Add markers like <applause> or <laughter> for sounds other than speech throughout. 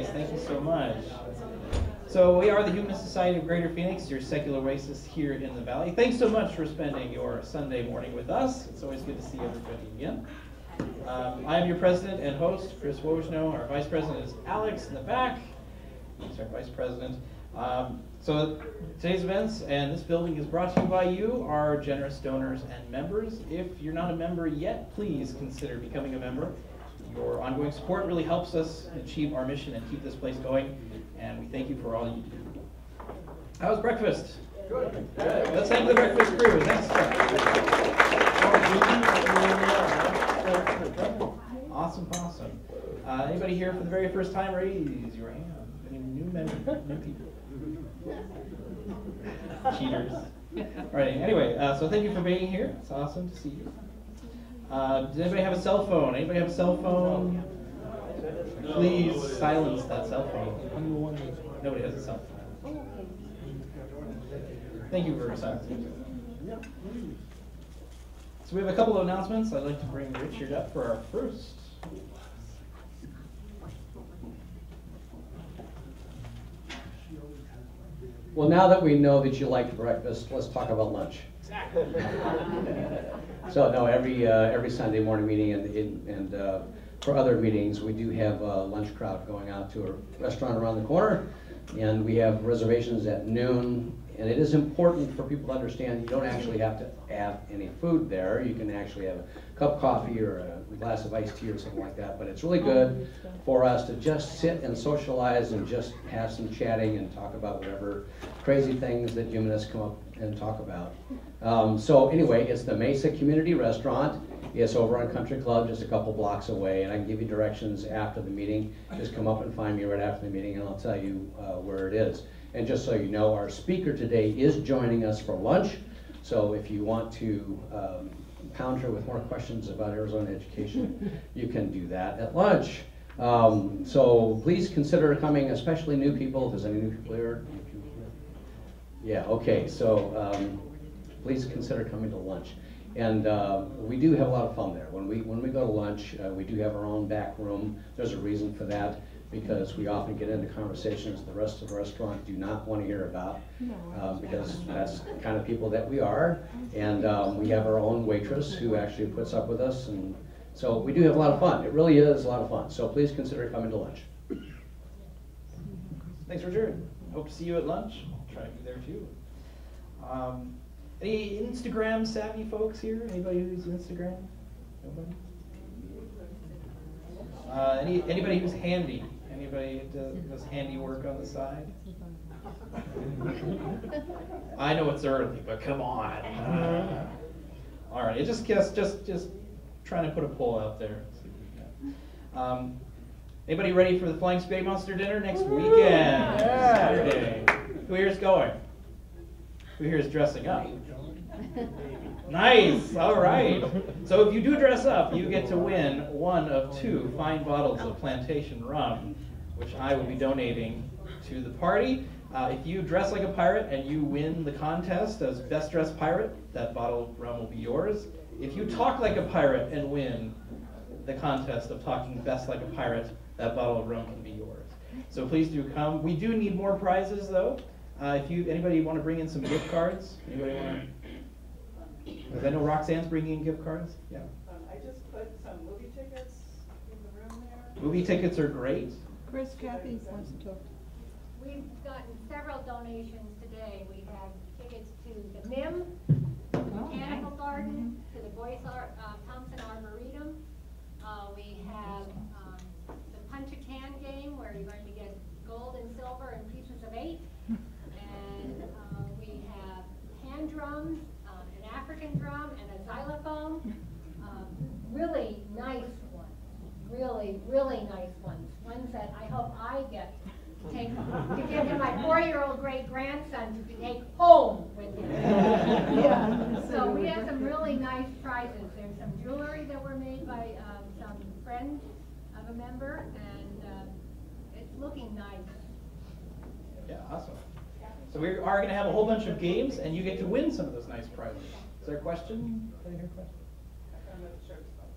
Thank you so much. So we are the Humanist Society of Greater Phoenix, your secular oasis here in the Valley. Thanks so much for spending your Sunday morning with us. It's always good to see everybody again. Um, I am your president and host, Chris Wojno. Our vice president is Alex in the back. He's our vice president. Um, so today's events and this building is brought to you by you, our generous donors and members. If you're not a member yet, please consider becoming a member. Your ongoing support really helps us achieve our mission and keep this place going and we thank you for all you do. How was breakfast? Good. Let's thank the breakfast crew. Thanks, Awesome, awesome. Uh, anybody here for the very first time? Raise your hand. Any new members, new people? Cheaters. All right. Anyway, uh, so thank you for being here. It's awesome to see you. Uh, does anybody have a cell phone? Anybody have a cell phone? Please silence that cell phone. Nobody has a cell phone. Thank you for silencing. So we have a couple of announcements. I'd like to bring Richard up for our first. Well, now that we know that you like breakfast, let's talk about lunch. so no, every uh, every Sunday morning meeting and and uh, for other meetings, we do have a lunch crowd going out to a restaurant around the corner, and we have reservations at noon. And it is important for people to understand you don't actually have to have any food there. You can actually have a cup of coffee or a glass of iced tea or something like that. But it's really good for us to just sit and socialize and just have some chatting and talk about whatever crazy things that humanists come up and talk about. Um, so anyway, it's the Mesa Community Restaurant. It's over on Country Club, just a couple blocks away, and I can give you directions after the meeting. Just come up and find me right after the meeting, and I'll tell you uh, where it is. And just so you know, our speaker today is joining us for lunch. So if you want to um, pound her with more questions about Arizona education, <laughs> you can do that at lunch. Um, so please consider coming, especially new people. If there's any new people here, yeah. Okay. So um, please consider coming to lunch. And uh, we do have a lot of fun there. When we, when we go to lunch, uh, we do have our own back room. There's a reason for that because we often get into conversations the rest of the restaurant do not want to hear about um, because that's the kind of people that we are. And um, we have our own waitress who actually puts up with us. And so we do have a lot of fun. It really is a lot of fun. So please consider coming to lunch. Thanks, Richard. Hope to see you at lunch. I'll try to be there too. Um, any Instagram savvy folks here? Anybody who's Instagram? Nobody? Uh, any, anybody who's handy? Anybody does, does handy work on the side? I know it's early, but come on. Uh, <laughs> all right, it just just just just trying to put a poll out there. Um, anybody ready for the Flying Spaghetti Monster dinner next weekend? Saturday. Who here's going? Who here's dressing up? Nice. All right. So if you do dress up, you get to win one of two fine bottles of plantation rum, which I will be donating to the party. Uh, if you dress like a pirate and you win the contest as best dressed pirate, that bottle of rum will be yours. If you talk like a pirate and win the contest of talking best like a pirate, that bottle of rum can be yours. So please do come. We do need more prizes though. Uh, if you anybody want to bring in some gift cards, anybody want to? Because I know Roxanne's bringing in gift cards. Yeah. Um, I just put some movie tickets in the room there. Movie tickets are great. Chris, Kathy wants to talk. We've gotten several donations today. We have tickets to the MIM, Botanical Garden, to the Boyce Ar- uh, Thompson Arboretum. Uh, we have um, the Punch-a-Can game where you're going to get gold and silver and pieces of eight. And uh, we have hand drums, um, an African drum, and a xylophone. Um, really nice really, really nice ones. Ones that I hope I get to take to give to my four-year-old great grandson to take home with him. Yeah. So we have some really nice prizes. There's some jewelry that were made by um, some friends of a member, and uh, it's looking nice. Yeah, awesome. So we are going to have a whole bunch of games, and you get to win some of those nice prizes. Is there a question? Anybody hear a question?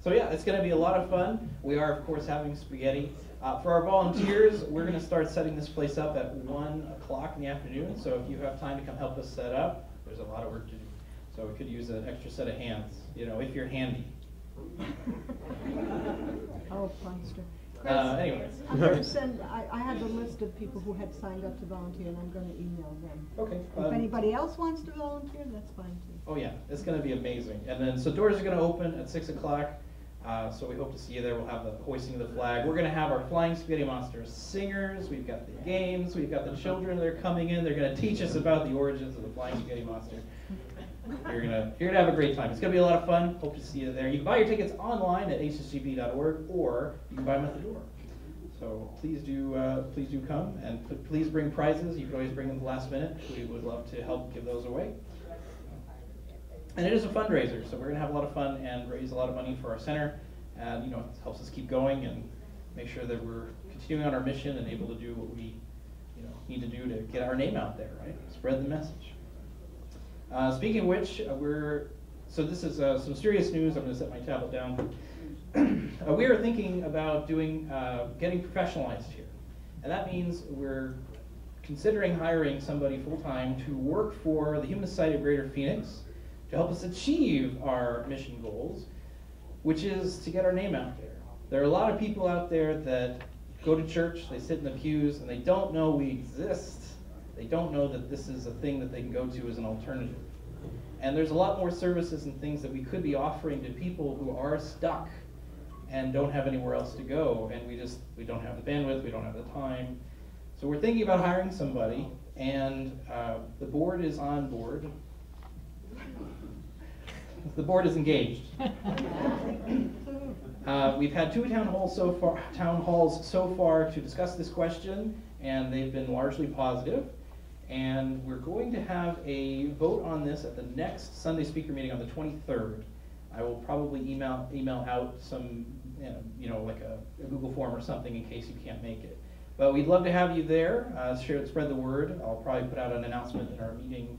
So yeah, it's going to be a lot of fun. We are, of course, having spaghetti. Uh, for our volunteers, we're gonna start setting this place up at one o'clock in the afternoon, so if you have time to come help us set up, there's a lot of work to do. So we could use an extra set of hands, you know, if you're handy. <laughs> Oh, Funster. Uh, anyways. I'm gonna send, I, I had a list of people who had signed up to volunteer, and I'm gonna email them. Okay. If um, anybody else wants to volunteer, that's fine too. Oh yeah, it's gonna be amazing. And then, so doors are gonna open at six o'clock, uh, so we hope to see you there. We'll have the hoisting of the flag. We're gonna have our Flying Spaghetti Monsters singers, we've got the games, we've got the children that are coming in. They're gonna teach us about the origins of the Flying Spaghetti Monster. You're gonna, you're gonna have a great time. It's gonna be a lot of fun. Hope to see you there. You can buy your tickets online at hsgp.org, or you can buy them at the door. So please do, uh, please do come, and please bring prizes. You can always bring them the last minute. We would love to help give those away. And it is a fundraiser, so we're gonna have a lot of fun and raise a lot of money for our center. And, you know, it helps us keep going and make sure that we're continuing on our mission and able to do what we, you know, need to do to get our name out there, right? Spread the message. Uh, speaking of which, uh, we're, so this is, uh, some serious news. I'm gonna set my tablet down. <clears throat> Uh, we are thinking about doing, uh, getting professionalized here. And that means we're considering hiring somebody full-time to work for the Humanist Society of Greater Phoenix to help us achieve our mission goals, which is to get our name out there. There are a lot of people out there that go to church, they sit in the pews, and they don't know we exist. They don't know that this is a thing that they can go to as an alternative. And there's a lot more services and things that we could be offering to people who are stuck and don't have anywhere else to go, and we just, we don't have the bandwidth, we don't have the time. So we're thinking about hiring somebody, and uh, the board is on board. The board is engaged. <laughs> Uh, we've had two town halls so far, town halls so far to discuss this question, and they've been largely positive. And we're going to have a vote on this at the next Sunday speaker meeting on the twenty-third. I will probably email, email out some, you know, you know, like a, a Google form or something in case you can't make it. But we'd love to have you there, uh, share, spread the word. I'll probably put out an announcement in our meeting,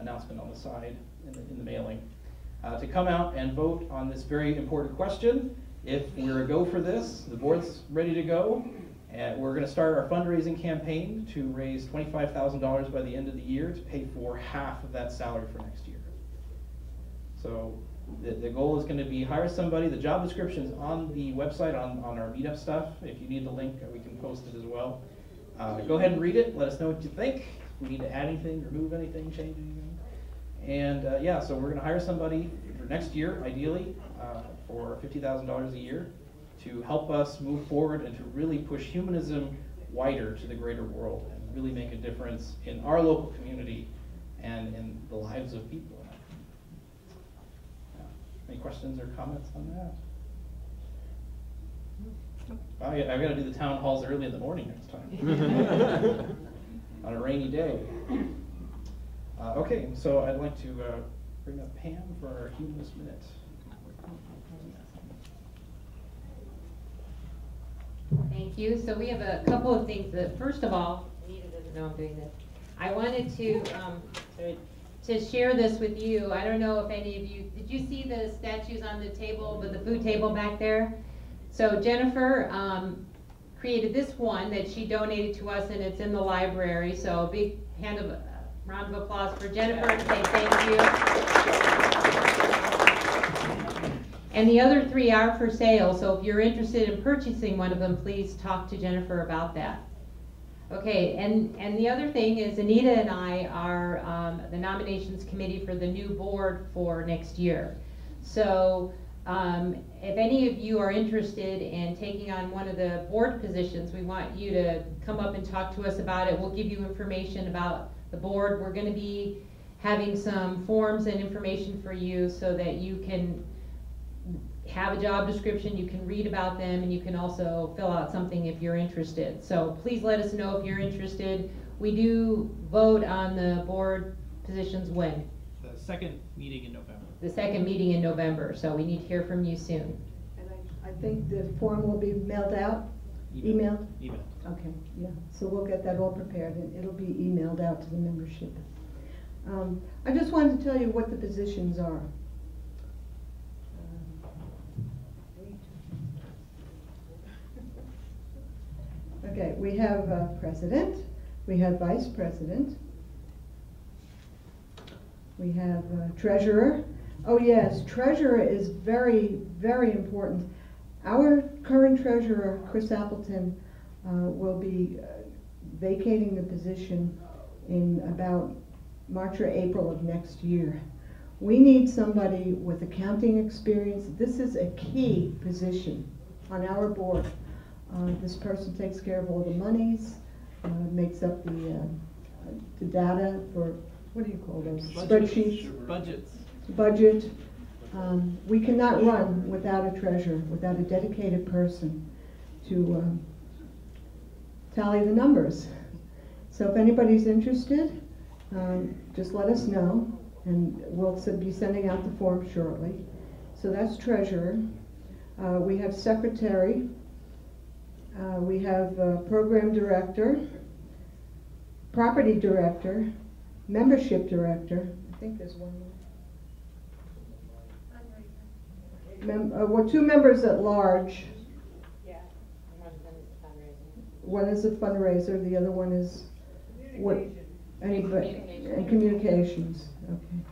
announcement on the side, in the, in the mailing. Uh, to come out and vote on this very important question. If we're a go for this, the board's ready to go. And we're gonna start our fundraising campaign to raise twenty-five thousand dollars by the end of the year to pay for half of that salary for next year. So the, the goal is gonna be hire somebody, the job description's on the website, on, on our meetup stuff. If you need the link, we can post it as well. Uh, go ahead and read it, let us know what you think. If we need to add anything, remove anything, change anything. And, uh, yeah, so we're gonna hire somebody for next year, ideally, uh, for fifty thousand dollars a year to help us move forward and to really push humanism wider to the greater world and really make a difference in our local community and in the lives of people. Yeah. Any questions or comments on that? Oh, I've gotta do the town halls early in the morning next time. <laughs> On a rainy day. Uh, okay, so I'd like to, uh, bring up Pam for our humanist minute. Thank you. So we have a couple of things that, first of all, Anita doesn't know I'm doing this. I wanted to, um, to share this with you. I don't know if any of you, did you see the statues on the table, but the food table back there? So Jennifer, um, created this one that she donated to us and it's in the library. So a big hand of, round of applause for Jennifer and say thank you. And the other three are for sale, so if you're interested in purchasing one of them, please talk to Jennifer about that. Okay, and, and the other thing is Anita and I are um, the nominations committee for the new board for next year. So um, if any of you are interested in taking on one of the board positions, we want you to come up and talk to us about it. We'll give you information about the board. We're going to be having some forms and information for you so that you can have a job description, you can read about them, and you can also fill out something if you're interested. So please let us know if you're interested. We do vote on the board positions when? The second meeting in November. The second meeting in November, so we need to hear from you soon. And I, I think the form will be mailed out, emailed? Email. Okay, yeah, so we'll get that all prepared and it'll be emailed out to the membership. Um, I just wanted to tell you what the positions are. Okay, we have uh, president, we have vice president, we have uh, treasurer. Oh yes, treasurer is very, very important. Our current treasurer, Chris Appleton, will be uh, vacating the position in about March or April of next year. We need somebody with accounting experience. This is a key position on our board. Uh, This person takes care of all the monies, uh, makes up the, uh, the data for, what do you call those? Spreadsheets, Budgets. budget. Um, We cannot run without a treasurer, without a dedicated person to um, tally the numbers. So if anybody's interested, um, just let us know, and we'll be sending out the form shortly. So that's treasurer. Uh, We have secretary. Uh, We have uh, program director, property director, membership director. I think there's one more. Mem- uh, well, two members at large. Yeah. One is a fundraiser, the other one is what? Communication. Anybody, and communications, okay.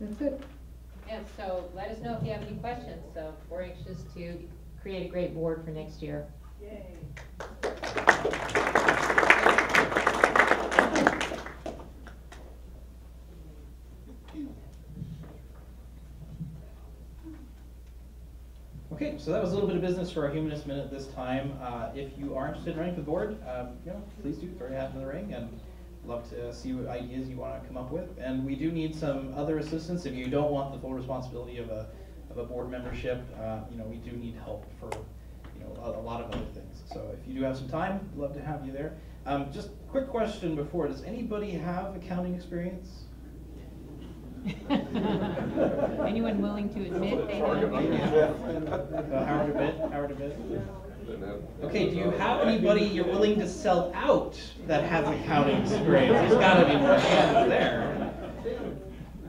That's it. Yeah, so let us know if you have any questions, so we're anxious to create a great board for next year. Yay. Okay, so that was a little bit of business for our Humanist Minute this time. Uh, if you are interested in running for the board, um, you know, please do throw your hat in the ring and love to see what ideas you want to come up with. And we do need some other assistance if you don't want the full responsibility of a, of a board membership. Uh, you know, we do need help for, you know, a, a lot of other things. So if you do have some time, love to have you there. Um, just quick question before, does anybody have accounting experience? <laughs> Anyone willing to admit they have? Uh, Howard a bit, Howard a bit. Okay, do you have anybody you're willing to sell out that has accounting experience? There's gotta be more hands there.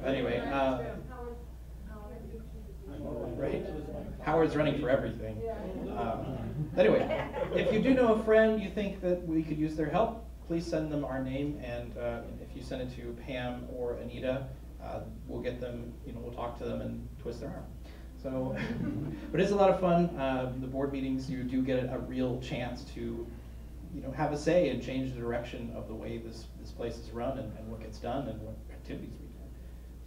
Anyway, uh, right? Howard's running for everything. Um, Anyway, if you do know a friend you think that we could use their help, please send them our name, and uh, if you send it to Pam or Anita, uh, we'll get them, you know, we'll talk to them and twist their arm. So, <laughs> but it's a lot of fun. Uh, the board meetings, you do get a, a real chance to, you know, have a say and change the direction of the way this, this place is run and, and what gets done and what activities we do.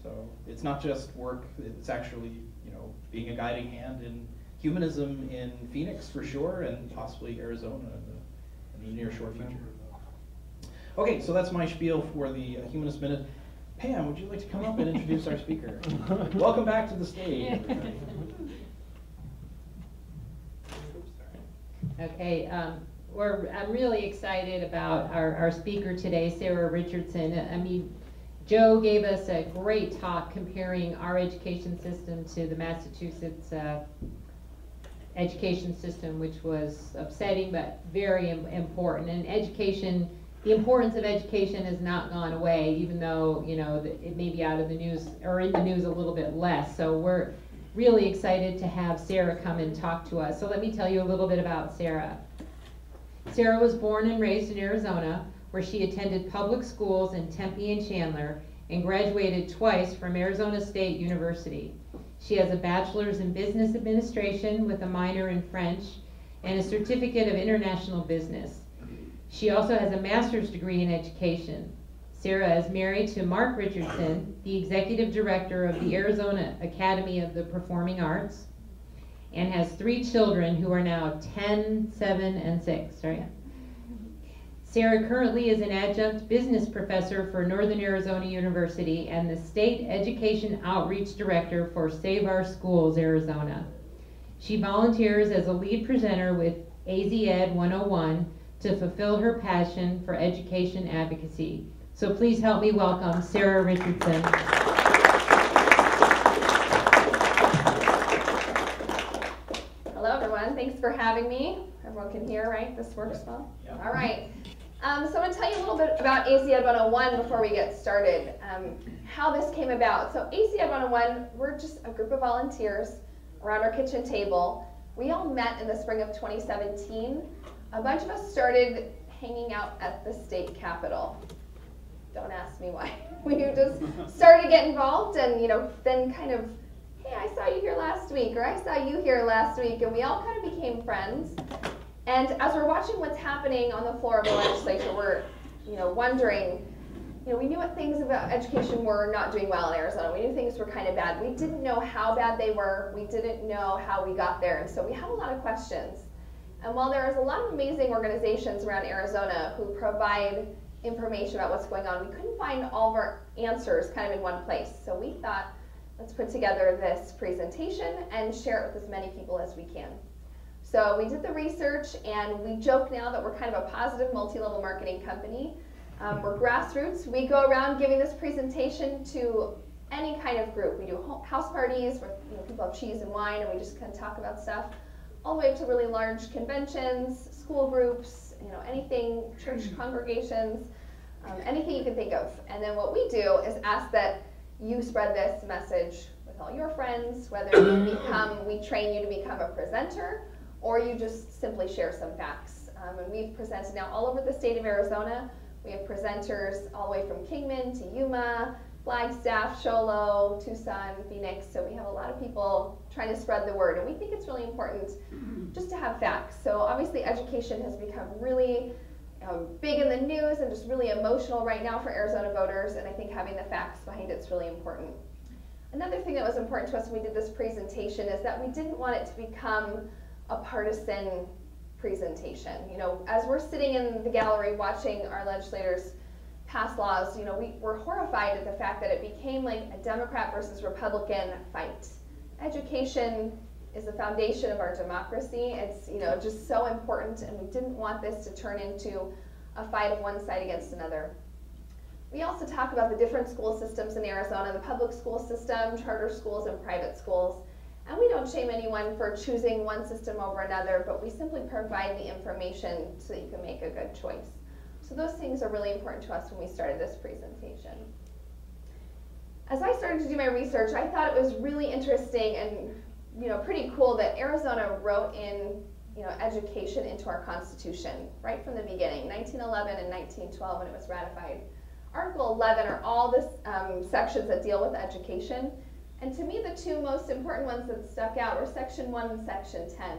So it's not just work, it's actually, you know, being a guiding hand in humanism in Phoenix for sure, and possibly Arizona in the, in the near short future. Okay, so that's my spiel for the uh, Humanist Minute. Pam, would you like to come up and introduce our speaker? <laughs> Welcome back to the stage. Okay, um, we're, I'm really excited about our, our speaker today, Sarah Richardson. I mean, Joe gave us a great talk comparing our education system to the Massachusetts, uh, education system, which was upsetting but very im- important. And education, the importance of education has not gone away, even though, you know, it may be out of the news, or in the news a little bit less. So we're really excited to have Sarah come and talk to us. So let me tell you a little bit about Sarah. Sarah was born and raised in Arizona, where she attended public schools in Tempe and Chandler, and graduated twice from Arizona State University. She has a bachelor's in business administration with a minor in French and a certificate of international business. She also has a master's degree in education. Sarah is married to Mark Richardson, the executive director of the Arizona Academy of the Performing Arts, and has three children who are now 10, 7, and 6. Right? Sarah currently is an adjunct business professor for Northern Arizona University and the State Education Outreach Director for Save Our Schools Arizona. She volunteers as a lead presenter with AZ Ed 101 to fulfill her passion for education advocacy. So please help me welcome Sarah Richardson. Hello, everyone. Thanks for having me. Everyone can hear, right? This works well? Yep. All right. Um, so I'm going to tell you a little bit about AZ Ed 101 before we get started, um, how this came about. So AZ Ed 101, we're just a group of volunteers around our kitchen table. We all met in the spring of 2017 a bunch of us started hanging out at the state capitol. Don't ask me why. <laughs> We just <laughs> started to get involved and, you know, then kind of, hey, I saw you here last week, or I saw you here last week, and we all kind of became friends. And as we're watching what's happening on the floor of the legislature, we're, you know, wondering, you know, we knew what things about education were not doing well in Arizona. We knew things were kind of bad. We didn't know how bad they were. We didn't know how we got there. And so we had a lot of questions. And while there is a lot of amazing organizations around Arizona who provide information about what's going on, we couldn't find all of our answers kind of in one place. So we thought, let's put together this presentation and share it with as many people as we can. So we did the research and we joke now that we're kind of a positive multi-level marketing company. Um, we're grassroots. We go around giving this presentation to any kind of group. We do house parties where you know, people have cheese and wine and we just kind of talk about stuff, all the way to really large conventions, school groups, you know, anything, church congregations, um, anything you can think of. And then what we do is ask that you spread this message with all your friends, whether you <coughs> become, we train you to become a presenter, or you just simply share some facts. Um, and we've presented now all over the state of Arizona. We have presenters all the way from Kingman to Yuma, Flagstaff, Show Low, Tucson, Phoenix. So we have a lot of people trying to spread the word. And we think it's really important just to have facts. So obviously education has become really um, big in the news and just really emotional right now for Arizona voters. And I think having the facts behind it is really important. Another thing that was important to us when we did this presentation is that we didn't want it to become a partisan presentation. You know, as we're sitting in the gallery watching our legislators pass laws, you know, we were horrified at the fact that it became like a Democrat versus Republican fight. Education is the foundation of our democracy. It's, you know, just so important and we didn't want this to turn into a fight of one side against another. We also talk about the different school systems in Arizona, the public school system, charter schools, and private schools. And we don't shame anyone for choosing one system over another, but we simply provide the information so that you can make a good choice. So those things are really important to us when we started this presentation. As I started to do my research, I thought it was really interesting and you know pretty cool that Arizona wrote in you know education into our constitution right from the beginning, 1911 and 1912 when it was ratified. Article 11 are all the um, sections that deal with education. And to me, the two most important ones that stuck out were Section 1 and Section 10.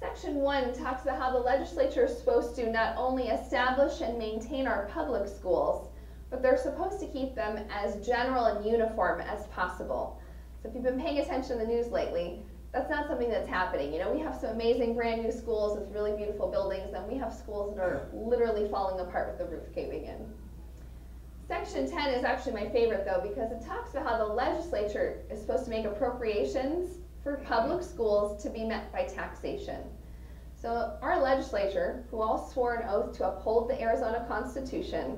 Section 1 talks about how the legislature is supposed to not only establish and maintain our public schools, but they're supposed to keep them as general and uniform as possible. So if you've been paying attention to the news lately, that's not something that's happening. You know, we have some amazing brand new schools with really beautiful buildings, and we have schools that are literally falling apart with the roof caving in. Section 10 is actually my favorite though because it talks about how the legislature is supposed to make appropriations for public schools to be met by taxation. So our legislature, who all swore an oath to uphold the Arizona Constitution,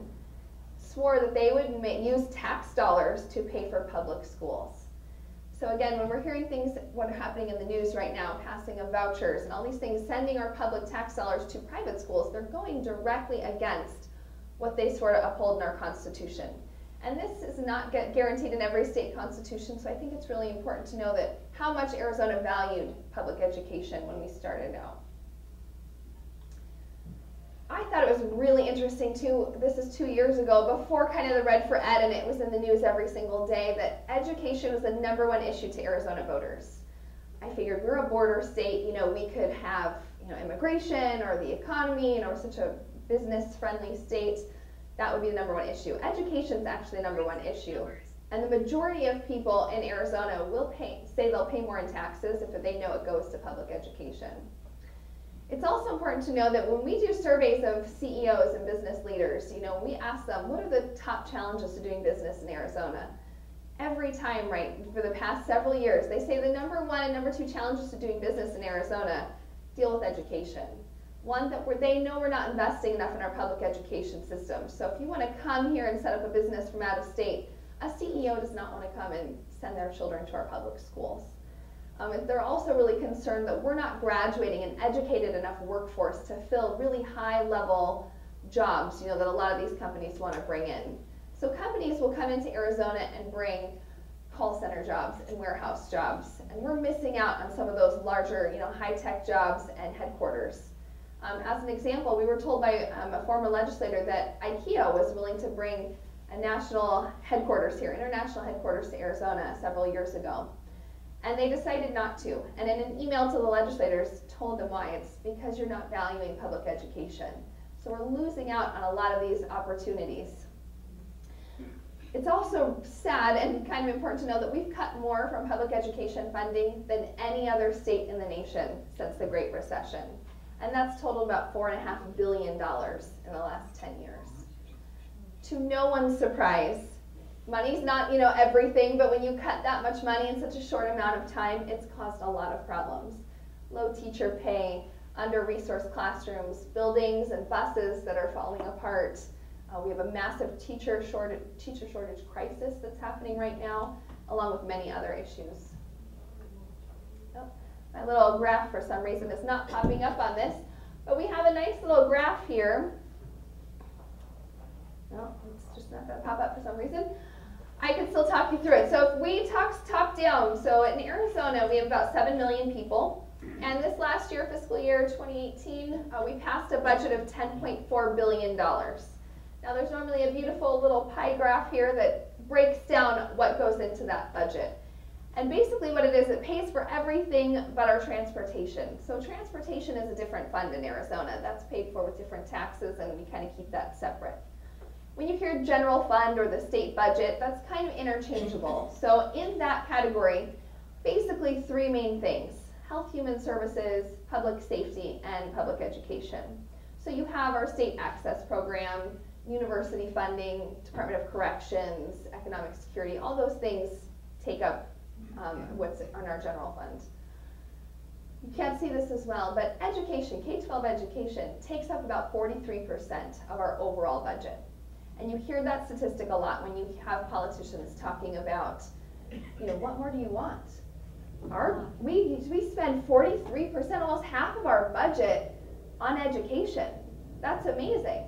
swore that they would use tax dollars to pay for public schools. So again, when we're hearing things, what are happening in the news right now, passing of vouchers and all these things, sending our public tax dollars to private schools, they're going directly against what they swore to uphold in our Constitution. And this is not guaranteed in every state constitution, so I think it's really important to know that how much Arizona valued public education when we started out. I thought it was really interesting too, this is two years ago, before kind of the Red for Ed and it was in the news every single day, that education was the number one issue to Arizona voters. I figured we're a border state, you know, we could have, you know, immigration or the economy, you know, we're such a business-friendly state, that would be the number one issue. Education is actually the number one issue. And the majority of people in Arizona will pay, say they'll pay more in taxes if they know it goes to public education. It's also important to know that when we do surveys of CEOs and business leaders, you know, we ask them, what are the top challenges to doing business in Arizona? Every time, right, for the past several years, they say the number one and number two challenges to doing business in Arizona deal with education. One, that they know we're not investing enough in our public education system. So if you want to come here and set up a business from out of state, a CEO does not want to come and send their children to our public schools. Um, they're also really concerned that we're not graduating an educated enough workforce to fill really high level jobs, you know, that a lot of these companies want to bring in. So companies will come into Arizona and bring call center jobs and warehouse jobs, and we're missing out on some of those larger, you know, high tech jobs and headquarters. Um, as an example, we were told by um, a former legislator that IKEA was willing to bring a national headquarters here, international headquarters to Arizona several years ago. And they decided not to. And in an email to the legislators, told them why. It's because you're not valuing public education. So we're losing out on a lot of these opportunities. It's also sad and kind of important to know that we've cut more from public education funding than any other state in the nation since the Great Recession. And that's totaled about $4.5 billion in the last 10 years. To no one's surprise, money's not, you know, everything, but when you cut that much money in such a short amount of time, it's caused a lot of problems. Low teacher pay, under-resourced classrooms, buildings and buses that are falling apart, uh, we have a massive teacher shortage, teacher shortage crisis that's happening right now, along with many other issues. Oh, my little graph, for some reason, is not popping up on this, but we have a nice little graph here. No, it's just not going to pop up for some reason. I can still talk you through it. So if we talk top down, so in Arizona we have about 7 million people. And this last year, fiscal year 2018, uh, we passed a budget of $10.4 billion. Now there's normally a beautiful little pie graph here that breaks down what goes into that budget. And basically what it is, it pays for everything but our transportation. So transportation is a different fund in Arizona. That's paid for with different taxes and we kind of keep that separate. When you hear general fund or the state budget, that's kind of interchangeable. So in that category, basically three main things. Health, human services, public safety, and public education. So you have our state AHCCCS program, university funding, Department of Corrections, economic security, all those things take up um, what's on our general fund. You can't see this as well, but education, K-12 education, takes up about 43% of our overall budget. And you hear that statistic a lot when you have politicians talking about, you know, what more do you want? Our, we, we spend 43%, almost half of our budget on education. That's amazing.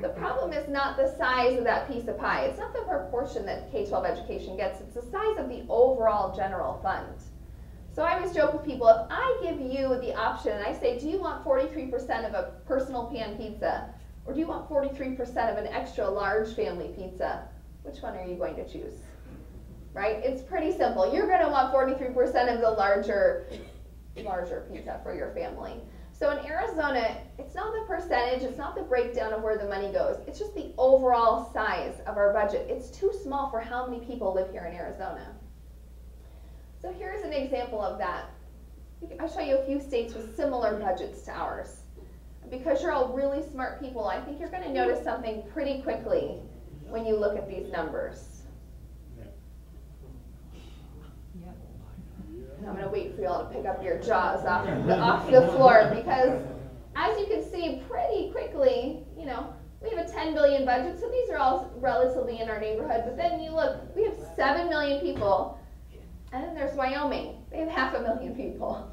The problem is not the size of that piece of pie. It's not the proportion that K-12 education gets. It's the size of the overall general fund. So I always joke with people, if I give you the option and I say, do you want 43% of a personal pan pizza or do you want 43% of an extra large family pizza? Which one are you going to choose? Right? It's pretty simple. You're going to want 43% of the larger larger pizza for your family. So in Arizona, it's not the percentage, it's not the breakdown of where the money goes. It's just the overall size of our budget. It's too small for how many people live here in Arizona. So here's an example of that. I'll show you a few states with similar budgets to ours. Because you're all really smart people, I think you're going to notice something pretty quickly when you look at these numbers. I'm going to wait for you all to pick up your jaws off the, off the floor because as you can see pretty quickly, you know, we have a 10 billion budget, so these are all relatively in our neighborhood. But then you look, we have 7 million people, and then there's Wyoming. They have half a million people.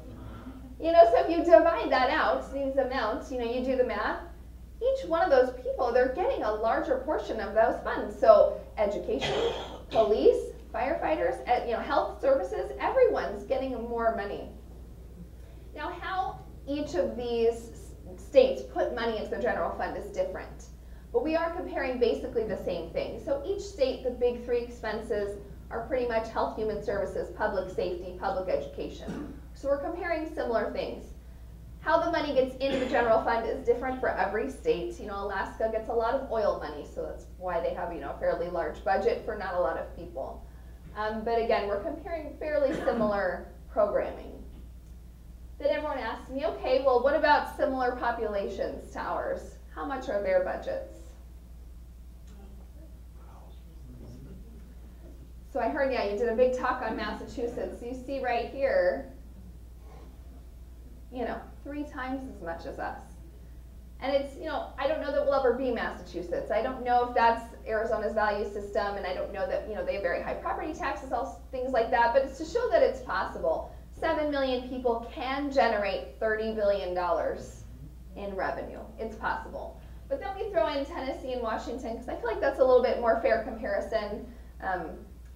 You know, so if you divide that out, these amounts, you know, you do the math, each one of those people, they're getting a larger portion of those funds. So education, <coughs> police, firefighters, eh, you know, health services, everyone's getting more money. Now, how each of these states put money into the general fund is different. But we are comparing basically the same thing. So each state, the big three expenses are pretty much health, human services, public safety, public education. So we're comparing similar things. How the money gets into the general fund is different for every state. You know, Alaska gets a lot of oil money, so that's why they have, you know, a fairly large budget for not a lot of people. Um, but again, we're comparing fairly similar programming. Then everyone asks me, okay, well, what about similar populations to ours? How much are their budgets? So I heard, yeah, you did a big talk on Massachusetts. You see right here, you know, three times as much as us. And it's, you know, I don't know that we'll ever be Massachusetts. I don't know if that's Arizona's value system, and I don't know that, you know, they have very high property taxes, all things like that, but it's to show that it's possible. Seven million people can generate $30 billion in revenue. It's possible. But then we throw in Tennessee and Washington, because I feel like that's a little bit more fair comparison, um,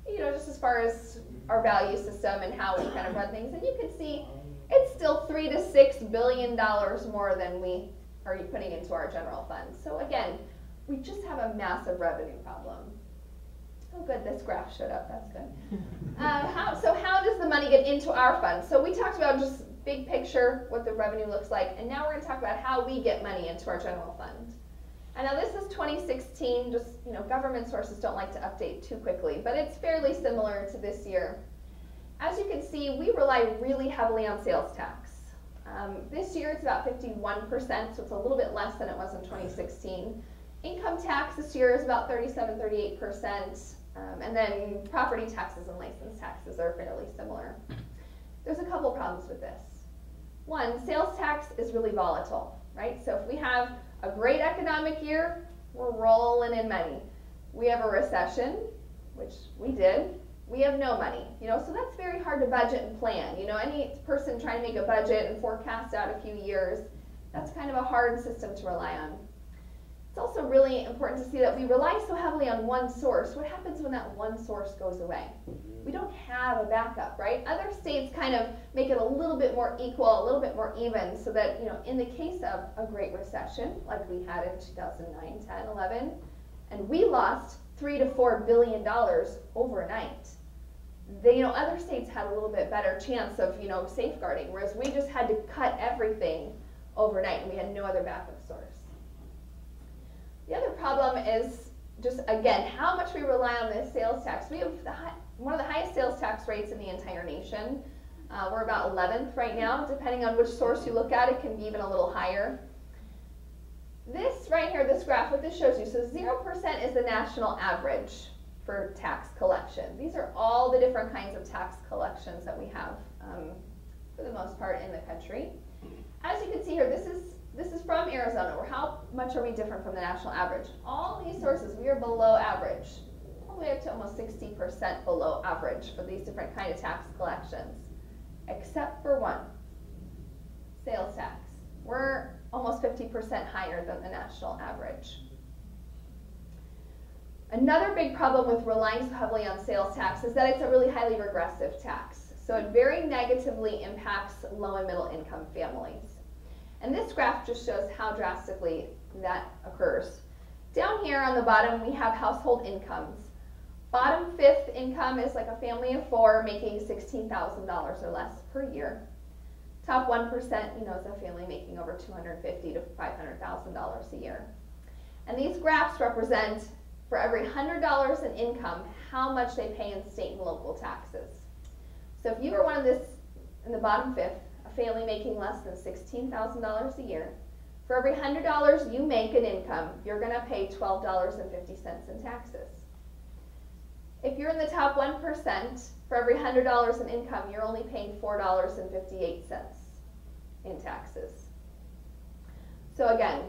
you know, just as far as our value system and how we kind of run things. And you can see it's still three to six billion dollars more than we are putting into our general fund. So again, we just have a massive revenue problem. Oh, good, this graph showed up. That's good. <laughs> Uh, how, so how does the money get into our fund? So we talked about just big picture, what the revenue looks like, and now we're going to talk about how we get money into our general fund. And now this is 2016. Just you know, government sources don't like to update too quickly, but it's fairly similar to this year. As you can see, we rely really heavily on sales tax. Um, this year it's about 51%, so it's a little bit less than it was in 2016. Income tax this year is about 37, 38%, um, and then property taxes and license taxes are fairly similar. There's a couple problems with this. One, sales tax is really volatile, right? So if we have a great economic year, we're rolling in money. We have a recession, which we did, we have no money, you know, so that's very hard to budget and plan. You know, any person trying to make a budget and forecast out a few years, that's kind of a hard system to rely on. It's also really important to see that we rely so heavily on one source. What happens when that one source goes away? Mm-hmm. We don't have a backup, right? Other states kind of make it a little bit more equal, a little bit more even, so that, you know, in the case of a great recession, like we had in 2009, 10, 11, and we lost three to four billion dollars overnight they, you know, other states had a little bit better chance of, you know, safeguarding, whereas we just had to cut everything overnight and we had no other backup source. The other problem is just, again, how much we rely on this sales tax. We have high, one of the highest sales tax rates in the entire nation. Uh, we're about 11th right now. Depending on which source you look at, it can be even a little higher. This right here, this graph, what this shows you, so 0% is the national average for tax collection. These are all the different kinds of tax collections that we have um, for the most part in the country. As you can see here, this is this is from Arizona. Or how much are we different from the national average? All these sources, we are below average, all the way up to almost 60% below average for these different kind of tax collections, except for one, sales tax. We're almost 50% higher than the national average. Another big problem with relying so heavily on sales tax is that it's a really highly regressive tax. So it very negatively impacts low and middle income families. And this graph just shows how drastically that occurs. Down here on the bottom, we have household incomes. Bottom fifth income is like a family of four making $16,000 or less per year. Top 1%, you know, is a family making over 250,000 to $500,000 a year. And these graphs represent for every $100 in income, how much they pay in state and local taxes. So if you are one of this, in the bottom fifth, a family making less than $16,000 a year, for every $100 you make in income, you're going to pay $12.50 in taxes. If you're in the top 1%, for every $100 in income, you're only paying $4.58 in taxes. So again,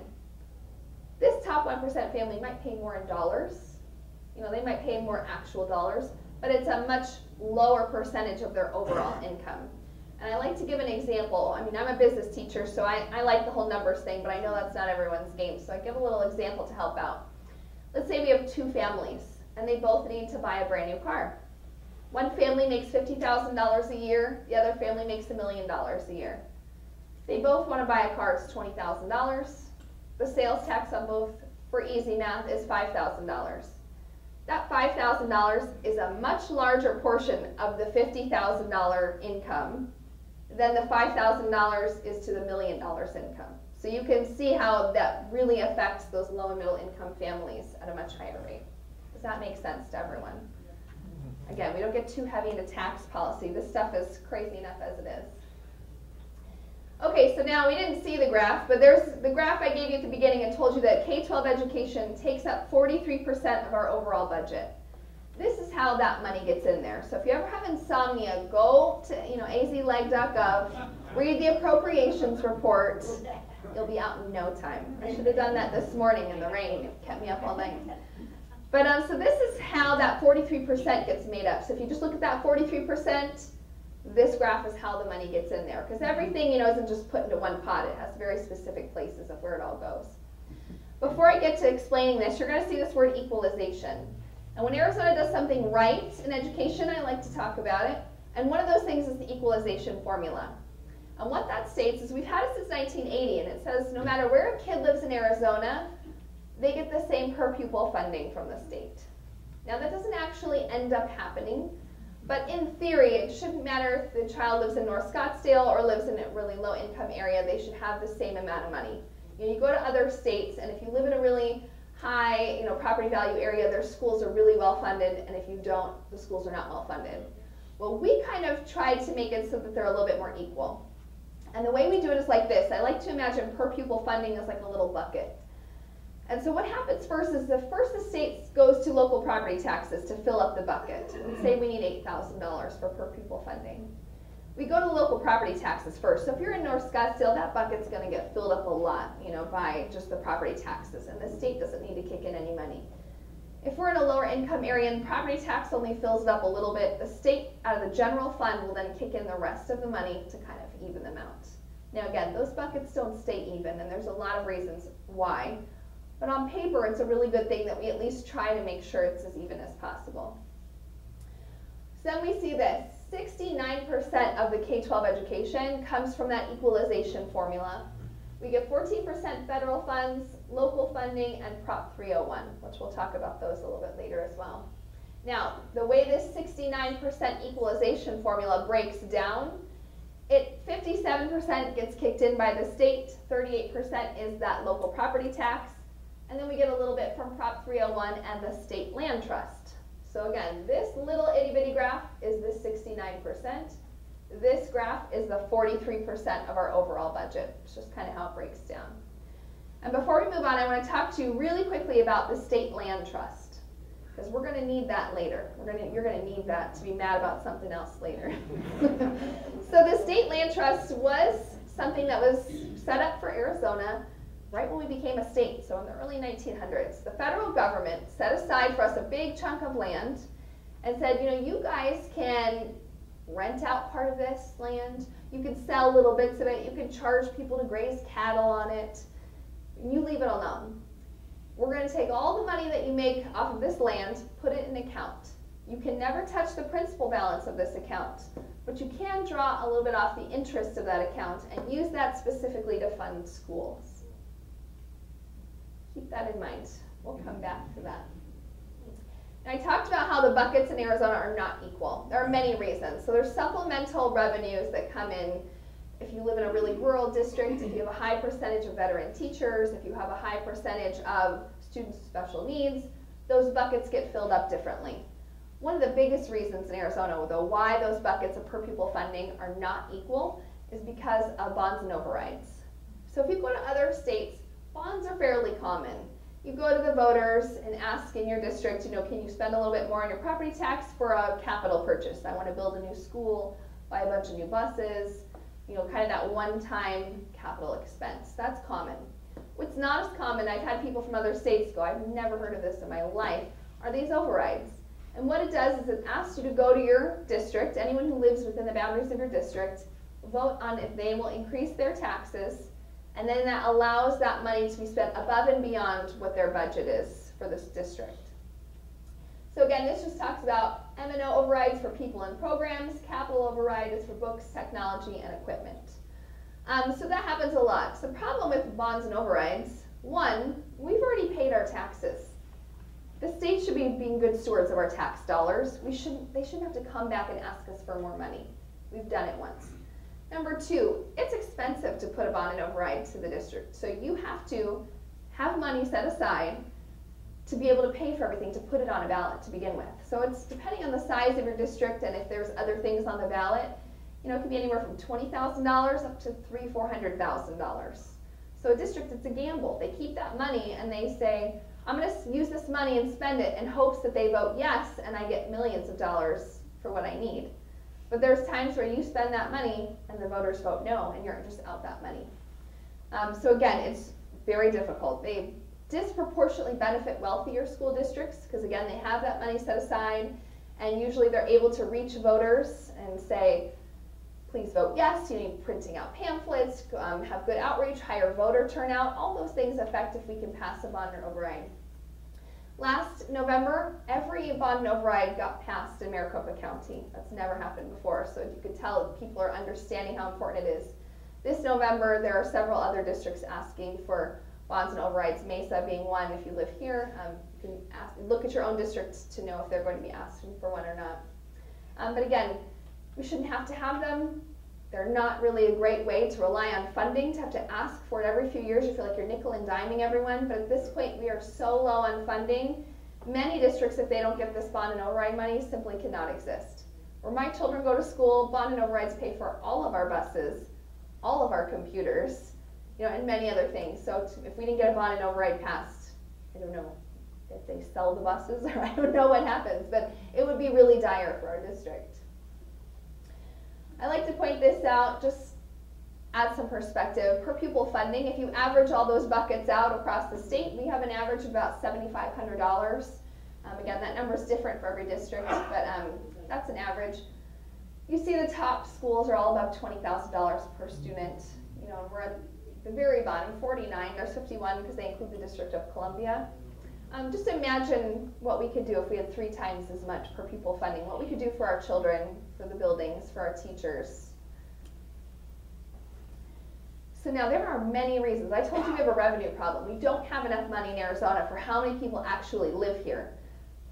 this top 1% family might pay more in dollars. You know, they might pay more actual dollars, but it's a much lower percentage of their overall <clears throat> income. And I like to give an example. I mean, I'm a business teacher, so I, I like the whole numbers thing, but I know that's not everyone's game. So I give a little example to help out. Let's say we have two families, and they both need to buy a brand new car. One family makes $50,000 a year, the other family makes a million dollars a year. They both want to buy a car, it's $20,000 the sales tax on both for easy math is $5,000. That $5,000 is a much larger portion of the $50,000 income than the $5,000 is to the million dollars income. So you can see how that really affects those low and middle income families at a much higher rate. Does that make sense to everyone? Again, we don't get too heavy into tax policy. This stuff is crazy enough as it is. Okay, so now we didn't see the graph, but there's the graph I gave you at the beginning and told you that K-12 education takes up 43% of our overall budget. This is how that money gets in there. So if you ever have insomnia, go to you know azleg.gov, read the appropriations report. You'll be out in no time. I should have done that this morning in the rain. It kept me up all night. But um, so this is how that 43% gets made up. So if you just look at that 43%, this graph is how the money gets in there. Because everything, you know, isn't just put into one pot. It has very specific places of where it all goes. Before I get to explaining this, you're going to see this word equalization. And when Arizona does something right in education, I like to talk about it. And one of those things is the equalization formula. And what that states is we've had it since 1980, and it says no matter where a kid lives in Arizona, they get the same per pupil funding from the state. Now, that doesn't actually end up happening, but in theory, it shouldn't matter if the child lives in North Scottsdale or lives in a really low income area, they should have the same amount of money. You, know, you go to other states, and if you live in a really high you know, property value area, their schools are really well funded, and if you don't, the schools are not well funded. Well, we kind of tried to make it so that they're a little bit more equal. And the way we do it is like this. I like to imagine per pupil funding is like a little bucket. And so what happens first is the first the state goes to local property taxes to fill up the bucket. And say we need $8,000 for per pupil funding. We go to local property taxes first. So if you're in North Scottsdale, that bucket's going to get filled up a lot, you know, by just the property taxes, and the state doesn't need to kick in any money. If we're in a lower income area and property tax only fills it up a little bit, the state out of the general fund will then kick in the rest of the money to kind of even them out. Now again, those buckets don't stay even, and there's a lot of reasons why. But on paper, it's a really good thing that we at least try to make sure it's as even as possible. So then we see this. 69% of the K-12 education comes from that equalization formula. We get 14% federal funds, local funding, and Prop 301, which we'll talk about those a little bit later as well. Now, the way this 69% equalization formula breaks down, it 57% gets kicked in by the state, 38% is that local property tax, and then we get a little bit from Prop 301 and the state land trust. So again, this little itty bitty graph is the 69%. This graph is the 43% of our overall budget. It's just kind of how it breaks down. And before we move on, I want to talk to you really quickly about the state land trust. Because we're going to need that later. To, you're going to need that to be mad about something else later. <laughs> so the state land trust was something that was set up for Arizona right when we became a state, so in the early 1900s, the federal government set aside for us a big chunk of land and said, you know, you guys can rent out part of this land, you can sell little bits of it, you can charge people to graze cattle on it, you leave it alone. We're going to take all the money that you make off of this land, put it in an account. You can never touch the principal balance of this account, but you can draw a little bit off the interest of that account and use that specifically to fund schools keep that in mind. We'll come back to that. I talked about how the buckets in Arizona are not equal. There are many reasons. So there's supplemental revenues that come in if you live in a really rural district, if you have a high percentage of veteran teachers, if you have a high percentage of students with special needs, those buckets get filled up differently. One of the biggest reasons in Arizona, though, why those buckets of per pupil funding are not equal is because of bonds and overrides. So if you go to other states, bonds are fairly common. You go to the voters and ask in your district, you know, can you spend a little bit more on your property tax for a capital purchase? I want to build a new school, buy a bunch of new buses, you know, kind of that one-time capital expense. That's common. What's not as common, I've had people from other states go, I've never heard of this in my life, are these overrides. And what it does is it asks you to go to your district, anyone who lives within the boundaries of your district, vote on if they will increase their taxes and then that allows that money to be spent above and beyond what their budget is for this district. So again, this just talks about M&O overrides for people and programs. Capital override is for books, technology, and equipment. Um, so that happens a lot. So the problem with bonds and overrides, one, we've already paid our taxes. The state should be being good stewards of our tax dollars. We shouldn't, they shouldn't have to come back and ask us for more money. We've done it once. Number two, it's expensive to put a bond and override to the district. So you have to have money set aside to be able to pay for everything, to put it on a ballot to begin with. So it's depending on the size of your district and if there's other things on the ballot, you know, it could be anywhere from $20,000 up to three, $400,000. So a district, it's a gamble. They keep that money and they say, I'm going to use this money and spend it in hopes that they vote yes and I get millions of dollars for what I need. But there's times where you spend that money and the voters vote no, and you're just out that money. Um, so again, it's very difficult. They disproportionately benefit wealthier school districts because again, they have that money set aside, and usually they're able to reach voters and say, please vote yes. You need printing out pamphlets, um, have good outreach, higher voter turnout. All those things affect if we can pass a bond or override. Last November, every bond and override got passed in Maricopa County. That's never happened before, so you could tell people are understanding how important it is This November, there are several other districts asking for bonds and overrides, Mesa being one. If you live here, um, you can ask, look at your own districts to know if they're going to be asking for one or not. Um, but again, we shouldn't have to have them. They're not really a great way to rely on funding, to have to ask for it every few years. You feel like you're nickel and diming everyone. But at this point, we are so low on funding. Many districts, if they don't get this bond and override money, simply cannot exist. Where my children go to school, bond and overrides pay for all of our buses, all of our computers, you know, and many other things. So if we didn't get a bond and override passed, I don't know if they sell the buses <laughs> or I don't know what happens, but it would be really dire for our district. I like to point this out, just add some perspective. Per pupil funding, if you average all those buckets out across the state, we have an average of about $7,500. Um, again, that number is different for every district, but um, that's an average. You see the top schools are all above $20,000 per student. You know, we're at the very bottom, 49. There's 51 because they include the District of Columbia. Um, just imagine what we could do if we had three times as much per pupil funding, what we could do for our children, for the buildings, for our teachers. So now there are many reasons. I told you we have a revenue problem. We don't have enough money in Arizona for how many people actually live here.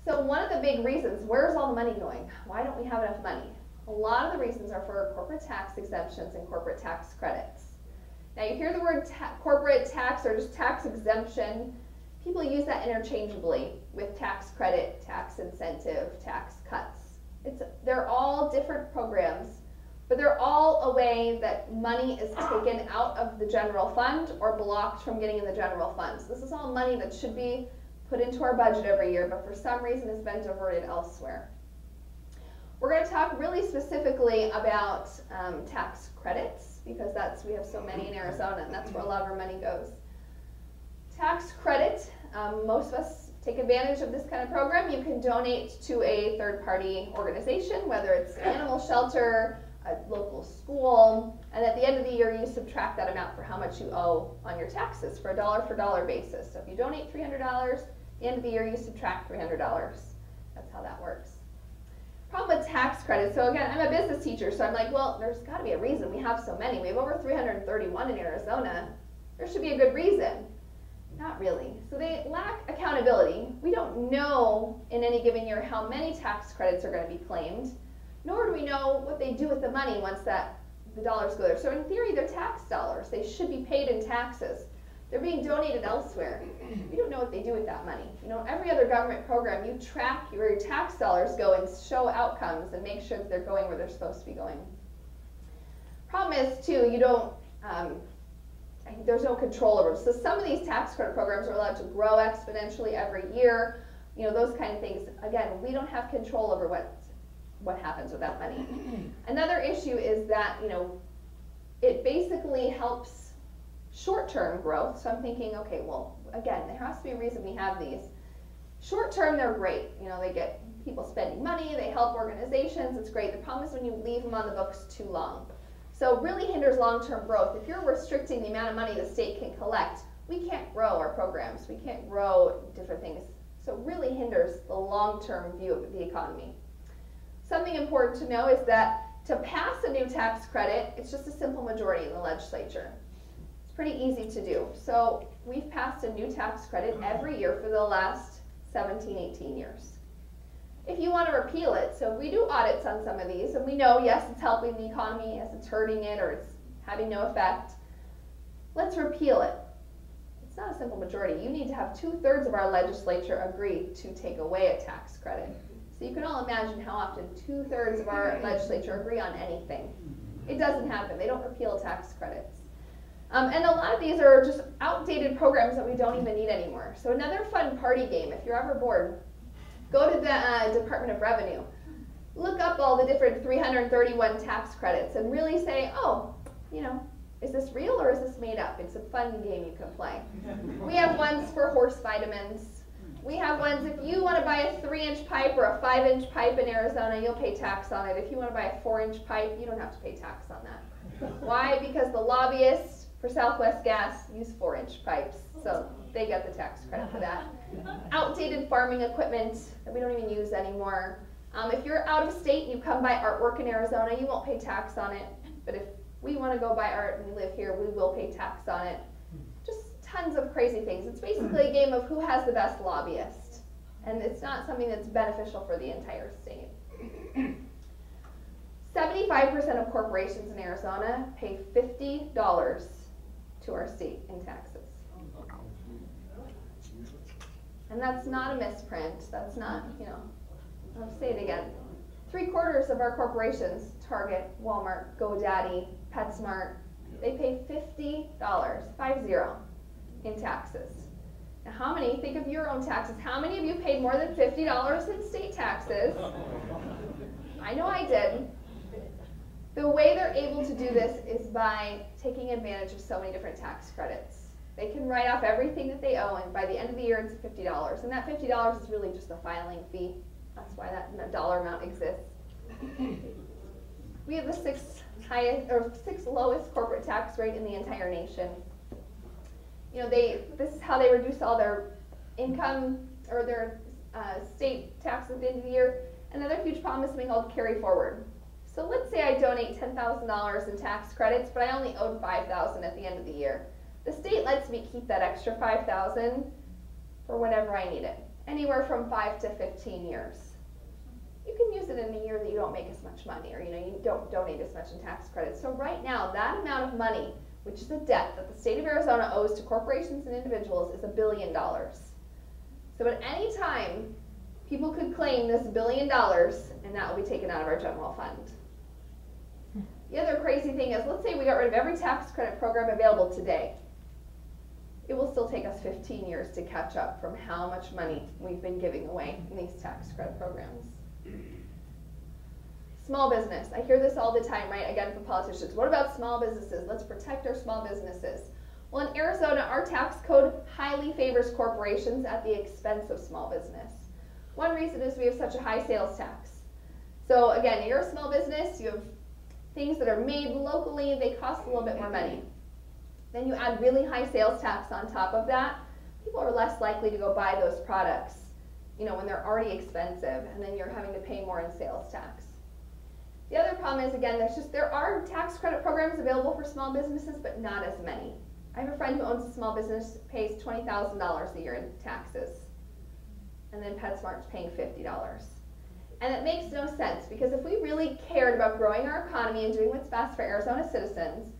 So one of the big reasons, where's all the money going? Why don't we have enough money? A lot of the reasons are for corporate tax exemptions and corporate tax credits. Now you hear the word ta corporate tax or just tax exemption, people use that interchangeably with tax credit, tax incentive, tax cuts. It's, they're all different programs, but they're all a way that money is taken out of the general fund or blocked from getting in the general fund. So this is all money that should be put into our budget every year, but for some reason has been diverted elsewhere. We're going to talk really specifically about um, tax credits because that's we have so many in Arizona and that's where a lot of our money goes. Tax credit, um, most of us take advantage of this kind of program. You can donate to a third-party organization, whether it's animal shelter, a local school, and at the end of the year you subtract that amount for how much you owe on your taxes for a dollar for dollar basis. So if you donate $300, at the end of the year you subtract $300. That's how that works. Problem with tax credits. So again, I'm a business teacher, so I'm like, well, there's got to be a reason we have so many. We have over 331 in Arizona. There should be a good reason. Not really. So they lack accountability. We don't know in any given year how many tax credits are going to be claimed, nor do we know what they do with the money once that the dollars go there. So in theory, they're tax dollars. They should be paid in taxes. They're being donated elsewhere. We don't know what they do with that money. You know, every other government program, you track where your tax dollars go and show outcomes and make sure that they're going where they're supposed to be going. Problem is, too, you don't, um, there's no control over. So some of these tax credit programs are allowed to grow exponentially every year. You know, those kind of things. Again, we don't have control over what what happens with that money. <clears throat> Another issue is that, you know, it basically helps short-term growth. So I'm thinking, okay, well, again, there has to be a reason we have these. Short-term, they're great. You know, they get people spending money, they help organizations, it's great. The problem is when you leave them on the books too long. So really hinders long-term growth. If you're restricting the amount of money the state can collect, we can't grow our programs. We can't grow different things. So really hinders the long-term view of the economy. Something important to know is that to pass a new tax credit, it's just a simple majority in the legislature It's pretty easy to do. So we've passed a new tax credit every year for the last 17, 18 years. If you want to repeal it, so we do audits on some of these, and we know, yes, it's helping the economy, yes, it's hurting it, or it's having no effect. Let's repeal it. It's not a simple majority. You need to have two-thirds of our legislature agree to take away a tax credit. So you can all imagine how often two-thirds of our <laughs> legislature agree on anything. It doesn't happen. They don't repeal tax credits. Um, and a lot of these are just outdated programs that we don't even need anymore. So another fun party game, if you're ever bored, go to the uh, Department of Revenue. Look up all the different 331 tax credits and really say, oh, you know, is this real or is this made up? It's a fun game you can play. We have ones for horse vitamins. We have ones, if you want to buy a three inch pipe or a five inch pipe in Arizona, you'll pay tax on it. If you want to buy a four inch pipe, you don't have to pay tax on that. Why? Because the lobbyists for Southwest Gas, use four inch pipes, so they get the tax credit for that. Outdated farming equipment that we don't even use anymore. Um, if you're out of state and you come buy artwork in Arizona, you won't pay tax on it. But if We want to go buy art and we live here. We will pay tax on it. Just tons of crazy things. It's basically a game of who has the best lobbyist. And it's not something that's beneficial for the entire state. 75% of corporations in Arizona pay $50 to our state in taxes. And that's not a misprint. That's not, you know, I'll say it again. Three quarters of our corporations, Target, Walmart, GoDaddy, PetSmart, they pay $50, five zero, in taxes. Now, how many, think of your own taxes, how many of you paid more than $50 in state taxes? I know I did. The way they're able to do this is by taking advantage of so many different tax credits. They can write off everything that they owe, and by the end of the year, it's $50. And that $50 is really just a filing fee. That's why that dollar amount exists. We have the sixth highest or sixth lowest corporate tax rate in the entire nation. You know, they this is how they reduce all their income or their uh, state taxes at the end of the year. Another huge problem is something called carry forward. So let's say I donate $10,000 in tax credits, but I only owed $5,000 at the end of the year. The state lets me keep that extra 5,000 for whenever I need it, anywhere from 5 to 15 years. You can use it in a year that you don't make as much money or you know you don't donate as much in tax credits. So right now, that amount of money, which is a debt that the state of Arizona owes to corporations and individuals, is a billion dollars. So at any time, people could claim this billion dollars and that will be taken out of our general fund. The other crazy thing is, let's say we got rid of every tax credit program available today. It will still take us 15 years to catch up from how much money we've been giving away in these tax credit programs. Small business. I hear this all the time, right? Again, from politicians. What about small businesses? Let's protect our small businesses. Well, in Arizona, our tax code highly favors corporations at the expense of small business. One reason is we have such a high sales tax. So again, you're a small business, you have things that are made locally, they cost a little bit more money. Then you add really high sales tax on top of that, people are less likely to go buy those products, you know, when they're already expensive, and then you're having to pay more in sales tax. The other problem is, again, there's just, there are tax credit programs available for small businesses, but not as many. I have a friend who owns a small business, pays $20,000 a year in taxes. And then PetSmart's paying $50. And it makes no sense because if we really cared about growing our economy and doing what's best for Arizona citizens,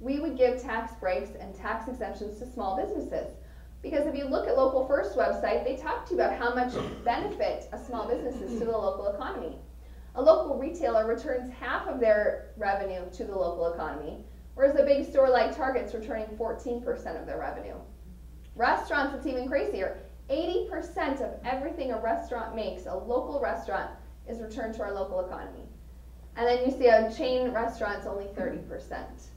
we would give tax breaks and tax exemptions to small businesses. Because if you look at Local First website, they talk to you about how much benefit a small business is to the local economy. A local retailer returns half of their revenue to the local economy, whereas a big store like Target's returning 14% of their revenue. Restaurants, it's even crazier. 80% of everything a restaurant makes, a local restaurant, is returned to our local economy. And then you see a chain restaurant's only 30%.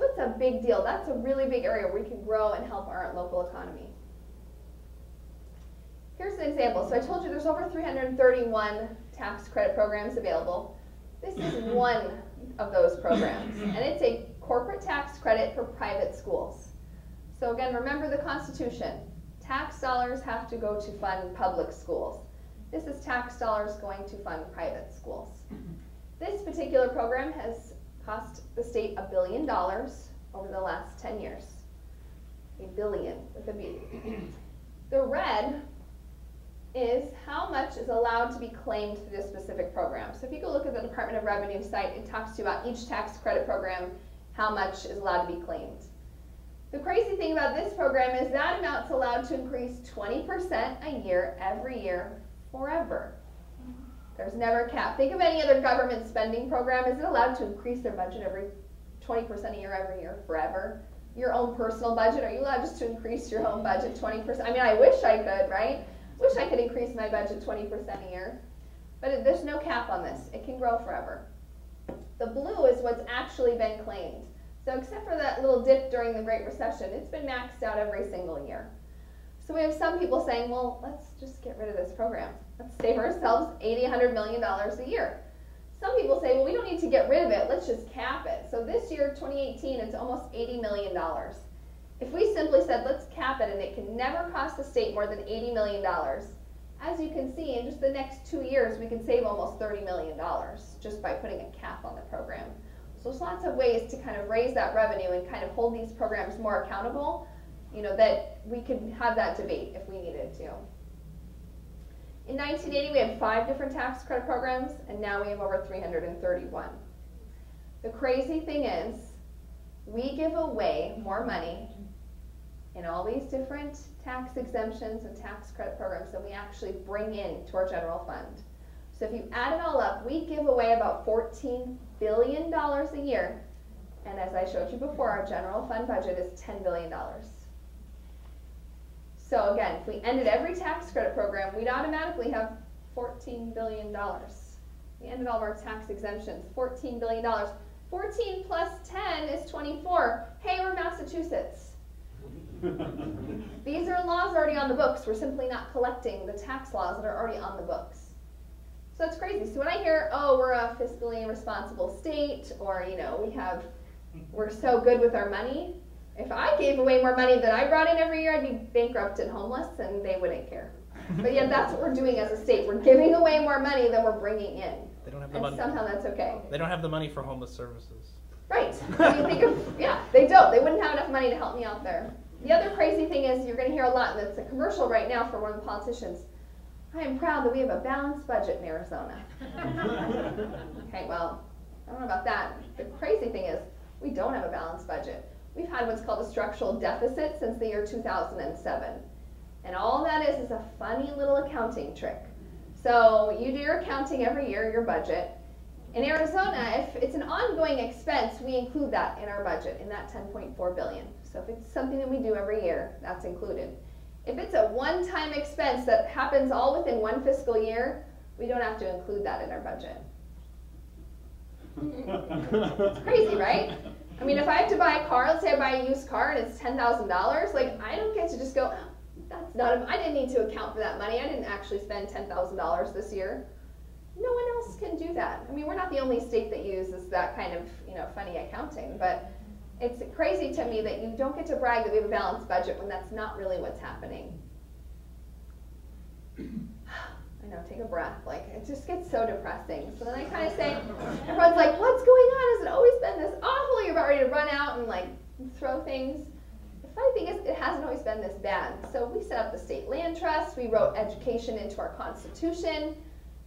So it's a big deal. That's a really big area where we can grow and help our local economy. Here's an example. So I told you there's over 331 tax credit programs available. This is one of those programs, and it's a corporate tax credit for private schools. So again, remember the Constitution. Tax dollars have to go to fund public schools. This is tax dollars going to fund private schools. This particular program has cost the state a billion dollars over the last 10 years. A billion with a B. The red is how much is allowed to be claimed through this specific program. So if you go look at the Department of Revenue site, it talks to you about each tax credit program, how much is allowed to be claimed. The crazy thing about this program is that amount's allowed to increase 20% a year every year forever. There's never a cap. Think of any other government spending program. Is it allowed to increase their budget every 20% a year every year forever? Your own personal budget, are you allowed just to increase your own budget 20%? I mean, I wish I could, right? Wish I could increase my budget 20% a year. But it, there's no cap on this. It can grow forever. The blue is what's actually been claimed. So except for that little dip during the Great Recession, it's been maxed out every single year. So we have some people saying, well, let's just get rid of this program. Let's save ourselves 80, 100 million dollars a year. Some people say, well, we don't need to get rid of it. Let's just cap it. So this year, 2018, it's almost 80 million dollars. If we simply said, let's cap it and it can never cost the state more than $80 million, as you can see, in just the next two years, we can save almost $30 million just by putting a cap on the program. So there's lots of ways to kind of raise that revenue and kind of hold these programs more accountable, you know, that we could have that debate if we needed to. In 1980, we had five different tax credit programs, and now we have over 331. The crazy thing is, we give away more money in all these different tax exemptions and tax credit programs than we actually bring in to our general fund. So if you add it all up, we give away about $14 billion a year. And as I showed you before, our general fund budget is $10 billion. So again, if we ended every tax credit program, we'd automatically have $14 billion. We ended all of our tax exemptions, $14 billion. 14 plus 10 is 24. Hey, we're Massachusetts. These are laws already on the books. We're simply not collecting the tax laws that are already on the books. So it's crazy. So when I hear, oh, we're a fiscally responsible state, or you know, we have, we're so good with our money. If I gave away more money than I brought in every year, I'd be bankrupt and homeless, and they wouldn't care. But yet, that's what we're doing as a state. We're giving away more money than we're bringing in, They don't have the and money. somehow that's okay. They don't have the money for homeless services. Right. I mean, think of, yeah, they don't. They wouldn't have enough money to help me out there. The other crazy thing is you're going to hear a lot, and it's a commercial right now for one of the politicians. I am proud that we have a balanced budget in Arizona. <laughs> okay, well, I don't know about that. The crazy thing is we don't have a balanced budget. We've had what's called a structural deficit since the year 2007. And all that is is a funny little accounting trick. So you do your accounting every year, your budget, in Arizona, if it's an ongoing expense, we include that in our budget, in that 10.4 billion. So if it's something that we do every year, that's included. If it's a one-time expense that happens all within one fiscal year, we don't have to include that in our budget. <laughs> it's crazy, right? I mean, if I have to buy a car, let's say I buy a used car and it's $10,000, like I don't get to just go, that's not, I didn't need to account for that money. I didn't actually spend $10,000 this year no one else can do that. I mean, we're not the only state that uses that kind of, you know, funny accounting, but it's crazy to me that you don't get to brag that we have a balanced budget when that's not really what's happening. Know, take a breath. Like, it just gets so depressing. So then I kind of say, everyone's like, what's going on? Has it always been this awful? You're about ready to run out and, like, throw things. The funny thing is, it hasn't always been this bad. So we set up the state land trust. We wrote education into our constitution.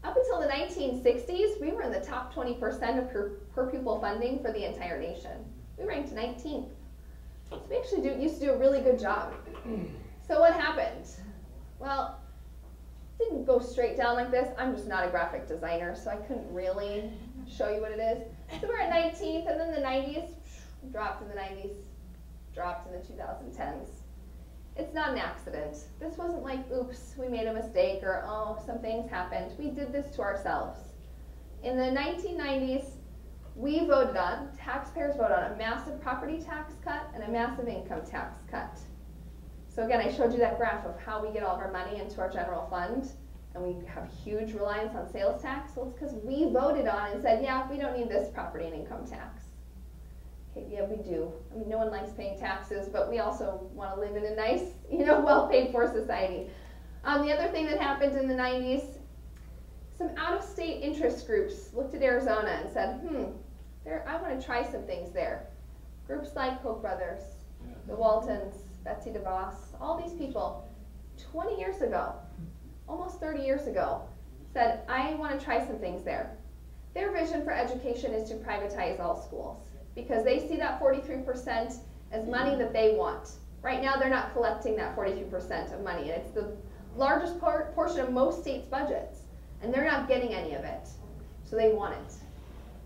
Up until the 1960s, we were in the top 20% of per, per pupil funding for the entire nation. We ranked 19th. So we actually do, used to do a really good job. So what happened? Well, didn't go straight down like this. I'm just not a graphic designer, so I couldn't really show you what it is. So we're at 19th, and then the 90s dropped in the 90s, dropped in the 2010s. It's not an accident. This wasn't like, oops, we made a mistake or, oh, some things happened. We did this to ourselves. In the 1990s, we voted on, taxpayers voted on a massive property tax cut and a massive income tax cut. So again, I showed you that graph of how we get all of our money into our general fund and we have huge reliance on sales tax. Well, it's because we voted on and said, yeah, we don't need this property and income tax. Okay, yeah, we do. I mean, no one likes paying taxes, but we also want to live in a nice, <laughs> you know, well paid for society. Um, the other thing that happened in the 90s, some out of state interest groups looked at Arizona and said, hmm, there, I want to try some things there. Groups like Koch brothers, the Waltons, Betsy DeVos, all these people, 20 years ago, almost 30 years ago, said, I want to try some things there. Their vision for education is to privatize all schools because they see that 43% as money that they want. Right now, they're not collecting that 43% of money, and it's the largest part, portion of most states' budgets, and they're not getting any of it. So they want it.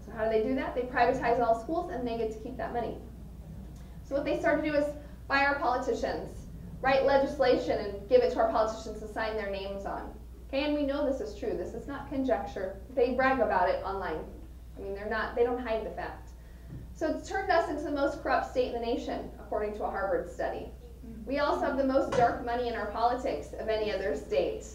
So how do they do that? They privatize all schools, and they get to keep that money. So what they start to do is buy our politicians, write legislation, and give it to our politicians to sign their names on. Okay, and we know this is true. This is not conjecture. They brag about it online. I mean, they're not. They don't hide the fact. So it's turned us into the most corrupt state in the nation, according to a Harvard study. We also have the most dark money in our politics of any other state.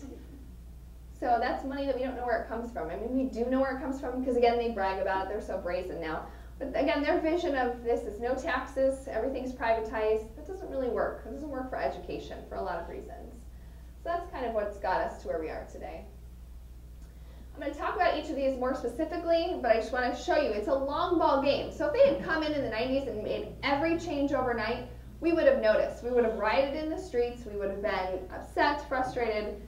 So that's money that we don't know where it comes from. I mean, we do know where it comes from because, again, they brag about it. They're so brazen now. But again, their vision of this is no taxes, everything's privatized. That doesn't really work. It doesn't work for education for a lot of reasons. So that's kind of what's got us to where we are today. I'm going to talk about each of these more specifically, but I just want to show you it's a long ball game. So if they had come in in the 90s and made every change overnight, we would have noticed. We would have rioted in the streets. We would have been upset, frustrated.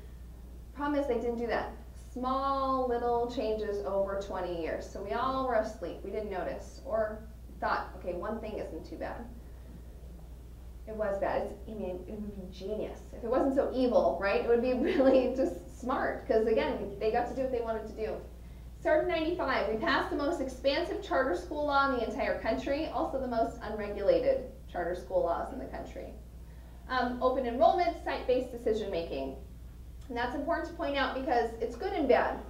Problem is, they didn't do that. Small little changes over 20 years. So we all were asleep. We didn't notice or thought, okay, one thing isn't too bad. It was bad. It's, I mean, it would be genius. If it wasn't so evil, right? It would be <laughs> really just smart because, again, they got to do what they wanted to do. Started in 95, we passed the most expansive charter school law in the entire country, also the most unregulated charter school laws in the country. Um, open enrollment, site-based decision making. And that's important to point out because it's good and bad.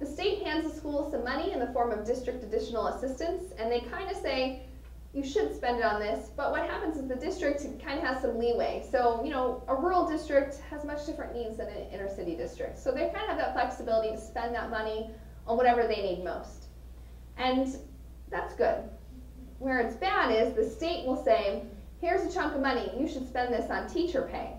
The state hands the schools some money in the form of district additional assistance, and they kind of say, you should spend it on this, but what happens is the district kind of has some leeway. So, you know, a rural district has much different needs than an inner city district. So they kind of have that flexibility to spend that money on whatever they need most. And that's good. Where it's bad is the state will say, here's a chunk of money, you should spend this on teacher pay.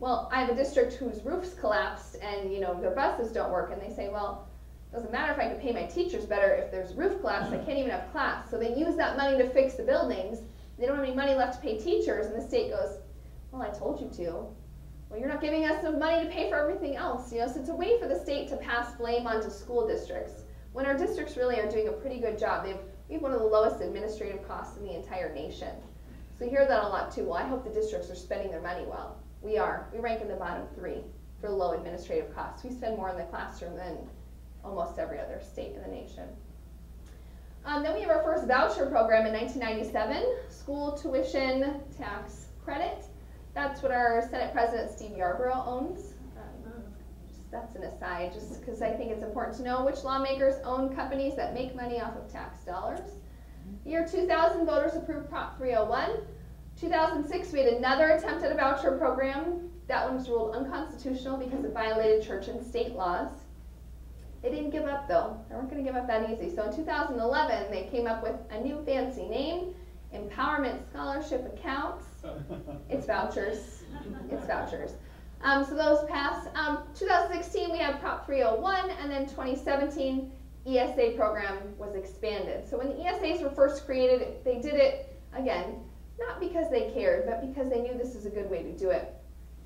Well, I have a district whose roofs collapsed and, you know, their buses don't work, and they say, well, it doesn't matter if I can pay my teachers better if there's roof collapse, I can't even have class. So they use that money to fix the buildings. They don't have any money left to pay teachers, and the state goes, Well, I told you to. Well, you're not giving us enough money to pay for everything else. You know, so it's a way for the state to pass blame onto school districts when our districts really are doing a pretty good job. They've we have one of the lowest administrative costs in the entire nation. So you hear that a lot too. Well, I hope the districts are spending their money well. We are. We rank in the bottom three for low administrative costs. We spend more in the classroom than almost every other state in the nation. Um, then we have our first voucher program in 1997, school tuition tax credit. That's what our Senate President Steve Yarbrough owns. Um, that's an aside, just because I think it's important to know which lawmakers own companies that make money off of tax dollars. Year 2000, voters approved Prop 301. 2006, we had another attempt at a voucher program. That one was ruled unconstitutional because it violated church and state laws. They didn't give up though. They weren't going to give up that easy. So in 2011, they came up with a new fancy name, Empowerment Scholarship Accounts. <laughs> It's vouchers. It's vouchers. Um, so those passed. Um, 2016, we had Prop 301, and then 2017, ESA program was expanded. So when the ESAs were first created, they did it, again, not because they cared, but because they knew this is a good way to do it.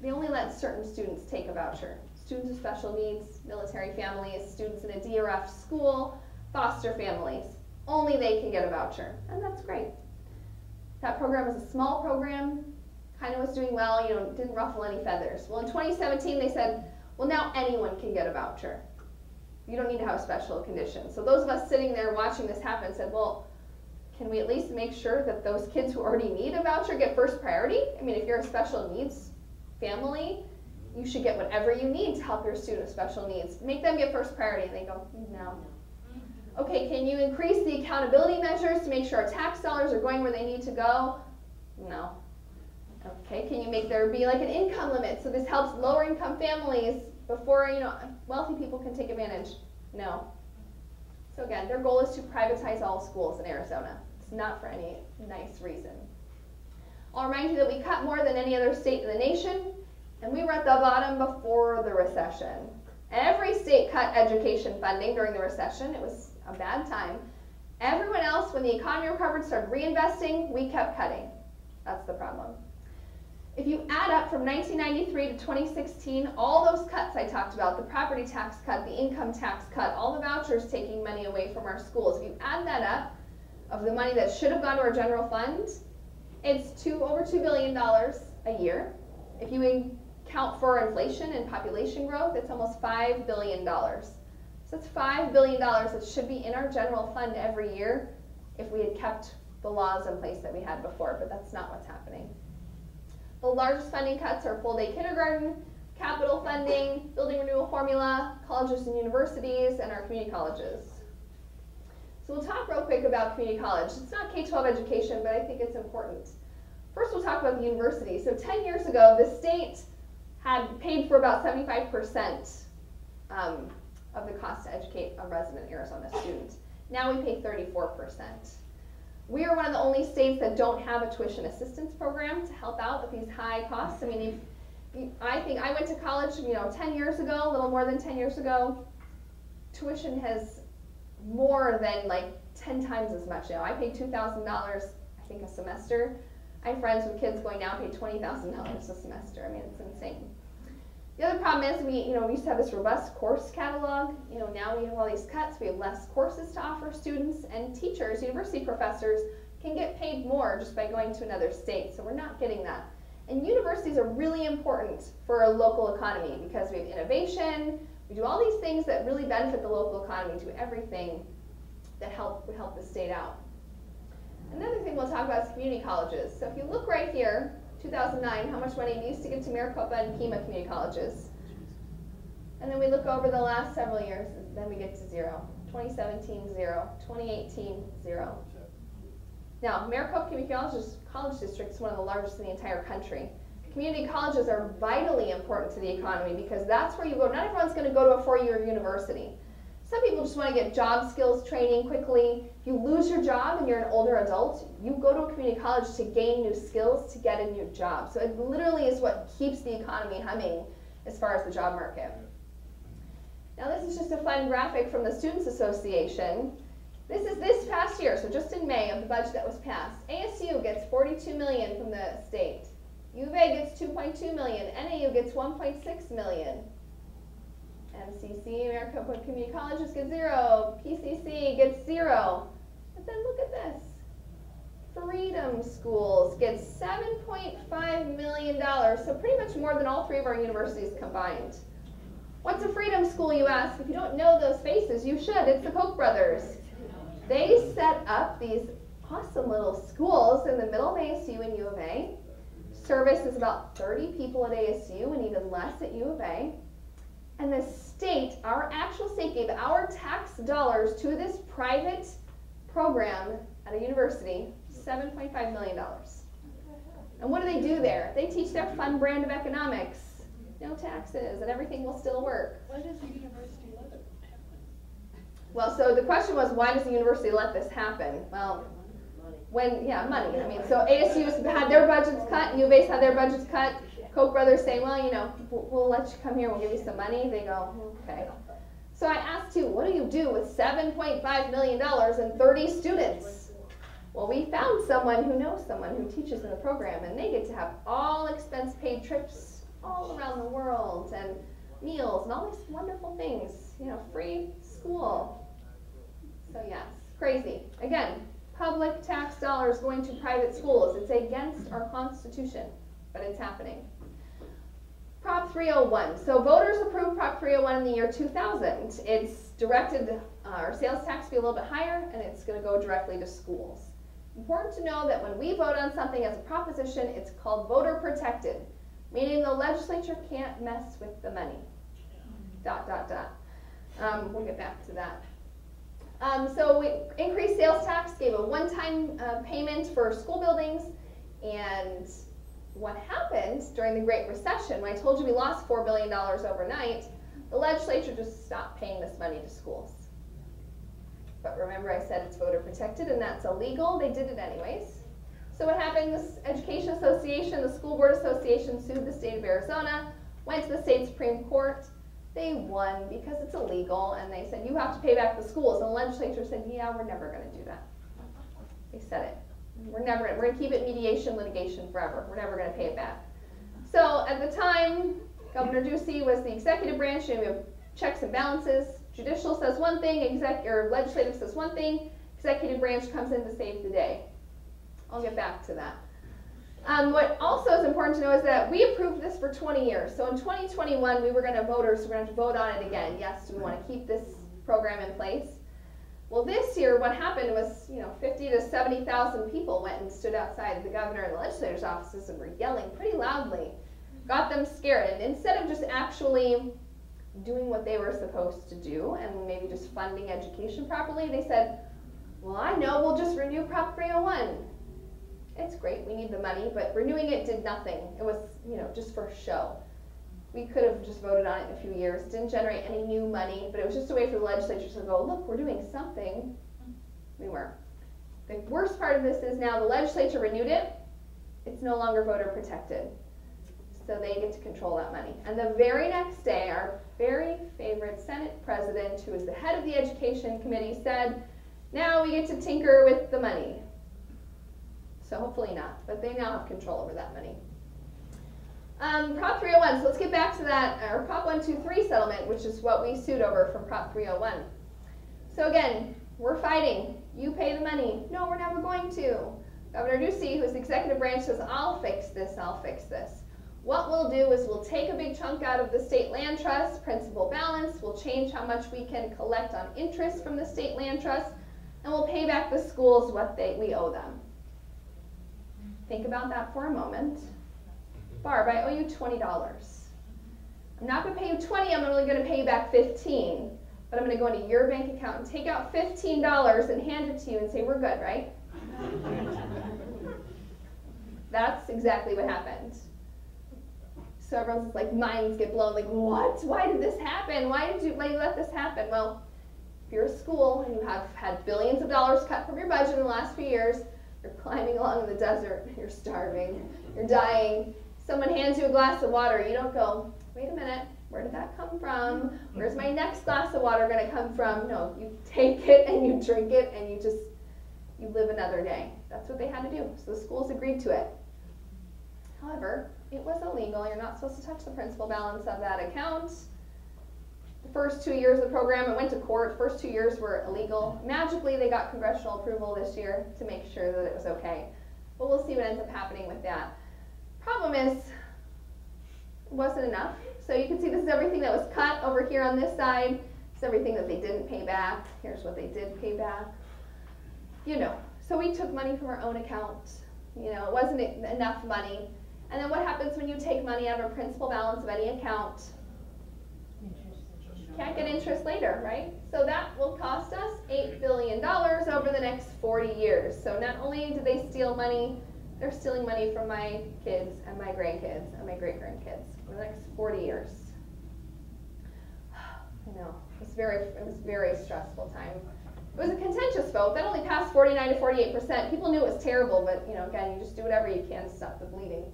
They only let certain students take a voucher students with special needs, military families, students in a DRF school, foster families. Only they can get a voucher, and that's great. That program was a small program, kind of was doing well, you know, didn't ruffle any feathers. Well, in 2017, they said, well, now anyone can get a voucher. You don't need to have a special condition. So those of us sitting there watching this happen said, well, can we at least make sure that those kids who already need a voucher get first priority? I mean, if you're a special needs family, you should get whatever you need to help your student with special needs. Make them get first priority. And they go, no. Okay, can you increase the accountability measures to make sure our tax dollars are going where they need to go? No. Okay, can you make there be like an income limit so this helps lower income families before, you know, wealthy people can take advantage? No. So again, their goal is to privatize all schools in Arizona. Not for any nice reason. I'll remind you that we cut more than any other state in the nation. And we were at the bottom before the recession. Every state cut education funding during the recession. It was a bad time. Everyone else, when the economy recovered, started reinvesting. We kept cutting. That's the problem. If you add up from 1993 to 2016, all those cuts I talked about, the property tax cut, the income tax cut, all the vouchers taking money away from our schools, if you add that up of the money that should have gone to our general fund, it's two over $2 billion a year. If you account for inflation and population growth, it's almost $5 billion. So it's $5 billion that should be in our general fund every year if we had kept the laws in place that we had before, but that's not what's happening. The largest funding cuts are full day kindergarten, capital funding, building renewal formula, colleges and universities, and our community colleges. We'll talk real quick about community college. It's not K-12 education, but I think it's important. First, we'll talk about the university. So 10 years ago, the state had paid for about 75% um, of the cost to educate a resident Arizona student. Now we pay 34%. We are one of the only states that don't have a tuition assistance program to help out with these high costs. I mean, if, I think I went to college, you know, 10 years ago, a little more than 10 years ago. tuition has more than like 10 times as much now. I pay $2,000, I think, a semester. I have friends with kids going now pay $20,000 a semester. I mean, it's insane. The other problem is we, you know, we used to have this robust course catalog. You know, now we have all these cuts. We have less courses to offer students and teachers, university professors can get paid more just by going to another state. So we're not getting that. And universities are really important for a local economy because we have innovation, we do all these things that really benefit the local economy, do everything that help would help the state out. Another thing we'll talk about is community colleges. So if you look right here, 2009, how much money we used to give to Maricopa and Pima community colleges. And then we look over the last several years, then we get to zero. 2017, zero. 2018, zero. Now, Maricopa Community College District is one of the largest in the entire country. Community colleges are vitally important to the economy because that's where you go. Not everyone's going to go to a four-year university. Some people just want to get job skills training quickly. If you lose your job and you're an older adult, you go to a community college to gain new skills to get a new job. So it literally is what keeps the economy humming as far as the job market. Now this is just a fun graphic from the Students Association. This is this past year, so just in May of the budget that was passed. ASU gets 42 million from the state. U of A gets 2.2 million. NAU gets 1.6 million. MCC, Maricopa Community Colleges, get zero. PCC gets zero. But then look at this. Freedom Schools gets $7.5 million, so pretty much more than all three of our universities combined. What's a freedom school, you ask? If you don't know those faces, you should. It's the Koch brothers. They set up these awesome little schools in the middle of ASU and U of A. Service is about 30 people at ASU and even less at U of A. And the state, our actual state, gave our tax dollars to this private program at a university, $7.5 million. And what do they do there? They teach their fun brand of economics. No taxes, and everything will still work. Why does the university let it happen? Well, so the question was, why does the university let this happen? Well, when, yeah, money. I mean, so ASU's had their budgets cut, and U of A's had their budgets cut. Koch brothers saying, well, you know, we'll, we'll let you come here, we'll give you some money. They go, okay. So I asked you, what do you do with $7.5 million and and 30 students? Well, we found someone who knows someone who teaches in the program, and they get to have all expense paid trips all around the world and meals and all these wonderful things. You know, free school. So, yes, crazy. Again, public tax dollars going to private schools. It's against our Constitution, but it's happening. Prop 301. So voters approved Prop 301 in the year 2000. It's directed uh, our sales tax to be a little bit higher, and it's going to go directly to schools. Important to know that when we vote on something as a proposition, it's called voter protected, meaning the legislature can't mess with the money. Dot, dot, dot. Um, we'll get back to that. Um, so we increased sales tax, gave a one-time uh, payment for school buildings, and what happened during the Great Recession, when I told you we lost $4 billion overnight, the legislature just stopped paying this money to schools. But remember I said it's voter protected and that's illegal. They did it anyways. So what happened, this Education Association, the School Board Association sued the state of Arizona, went to the state Supreme Court. They won because it's illegal and they said, you have to pay back the schools. And the legislature said, yeah, we're never going to do that. They said it. We're never, we're going to keep it mediation litigation forever. We're never going to pay it back. So at the time, Governor Ducey was the executive branch and we have checks and balances. Judicial says one thing, exec or legislative says one thing, executive branch comes in to save the day. I'll get back to that. Um, what also is important to know is that we approved this for 20 years. So in 2021, we were going to voters, we're going to vote on it again. Yes, we want to keep this program in place. Well, this year, what happened was, you know, 50 to 70,000 people went and stood outside the governor and the legislator's offices and were yelling pretty loudly. Got them scared. And instead of just actually doing what they were supposed to do and maybe just funding education properly, they said, well, I know, we'll just renew Prop 301. It's great, we need the money, but renewing it did nothing. It was, you know, just for show. We could have just voted on it in a few years. Didn't generate any new money, but it was just a way for the legislature to go, look, we're doing something. We weren't. The worst part of this is now the legislature renewed it. It's no longer voter protected. So they get to control that money. And the very next day, our very favorite Senate president, who is the head of the Education Committee, said, Now we get to tinker with the money. So hopefully not, but they now have control over that money. Um, Prop 301, so let's get back to that, or Prop 123 settlement, which is what we sued over from Prop 301. So again, we're fighting. You pay the money. No, we're never going to. Governor Ducey, who's the executive branch, says, I'll fix this, I'll fix this. What we'll do is we'll take a big chunk out of the state land trust, principal balance, we'll change how much we can collect on interest from the state land trust, and we'll pay back the schools what they, we owe them. Think about that for a moment. Barb, I owe you $20. I'm not going to pay you 20, I'm only going to pay you back 15. But I'm going to go into your bank account and take out $15 and hand it to you and say, we're good, right? <laughs> That's exactly what happened. So everyone's like, minds get blown, like, what? Why did this happen? Why did you, why did you let this happen? Well, if you're a school and you have had billions of dollars cut from your budget in the last few years, you're climbing along the desert, <laughs> you're starving, you're dying, someone hands you a glass of water, you don't go, wait a minute, where did that come from? Where's my next glass of water going to come from? No, you take <laughs> it and you drink it and you just, you live another day. That's what they had to do. So the schools agreed to it. However, it was illegal. You're not supposed to touch the principal balance of that account. First two years of the program, it went to court. First two years were illegal. Magically, they got congressional approval this year to make sure that it was okay. But we'll see what ends up happening with that. Problem is, it wasn't enough. So you can see this is everything that was cut over here on this side. It's everything that they didn't pay back. Here's what they did pay back. You know, so we took money from our own account. You know, it wasn't enough money. And then what happens when you take money out of a principal balance of any account? Can't get interest later, right? So that will cost us $8 billion over the next 40 years. So not only do they steal money, they're stealing money from my kids and my grandkids and my great grandkids for the next 40 years. <sighs> I know, it was very, it was very stressful time. It was a contentious vote. That only passed 49 to 48 percent. People knew it was terrible, but you know, again, you just do whatever you can to stop the bleeding.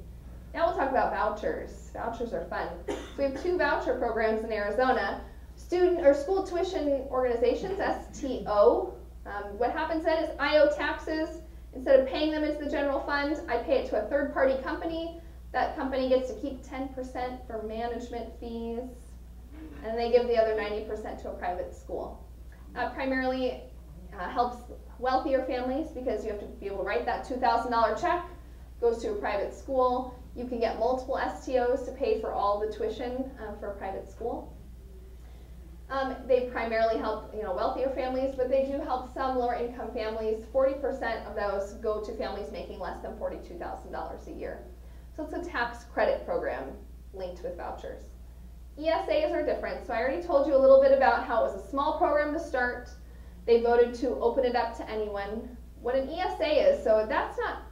Now we'll talk about vouchers. Vouchers are fun. So we have two voucher programs in Arizona. Student or school tuition organizations, STO. Um, what happens then is I owe taxes. Instead of paying them into the general fund, I pay it to a third party company. That company gets to keep 10% for management fees, and they give the other 90% to a private school. Primarily uh, helps wealthier families because you have to be able to write that $2,000 check, goes to a private school. You can get multiple STOs to pay for all the tuition uh, for a private school. Um, they primarily help you know wealthier families, but they do help some lower income families. 40% of those go to families making less than $42,000 a year. So it's a tax credit program linked with vouchers. ESAs are different. So I already told you a little bit about how it was a small program to start. They voted to open it up to anyone. What an ESA is, so that's not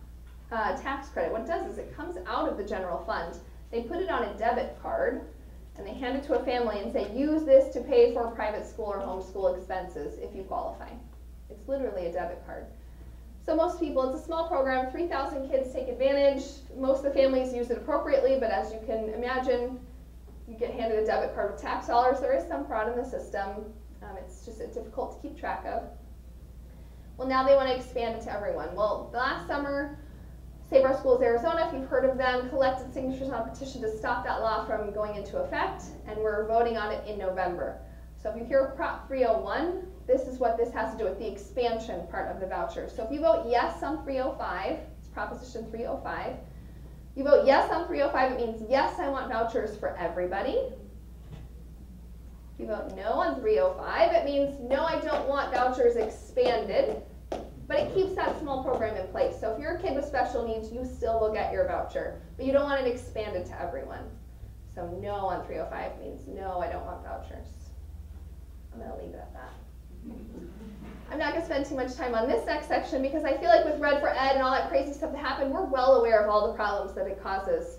uh, tax credit. What it does is it comes out of the general fund. They put it on a debit card and they hand it to a family and say, use this to pay for private school or homeschool expenses if you qualify. It's literally a debit card. So most people, it's a small program, 3,000 kids take advantage. Most of the families use it appropriately, but as you can imagine, you get handed a debit card with tax dollars. There is some fraud in the system. Um, it's just difficult to keep track of. Well, now they want to expand it to everyone. Well, last summer, Save Our Schools Arizona, if you've heard of them, collected signatures on a petition to stop that law from going into effect, and we're voting on it in November. So if you hear Prop 301, this is what this has to do with the expansion part of the voucher. So if you vote yes on 305, it's Proposition 305, you vote yes on 305, it means yes, I want vouchers for everybody. If you vote no on 305, it means no, I don't want vouchers expanded. But it keeps that small program in place. So if you're a kid with special needs, you still will get your voucher. But you don't want it expanded to everyone. So no on 305 means no, I don't want vouchers. I'm going to leave it at that. I'm not going to spend too much time on this next section because I feel like with Red for Ed and all that crazy stuff that happened, we're well aware of all the problems that it causes.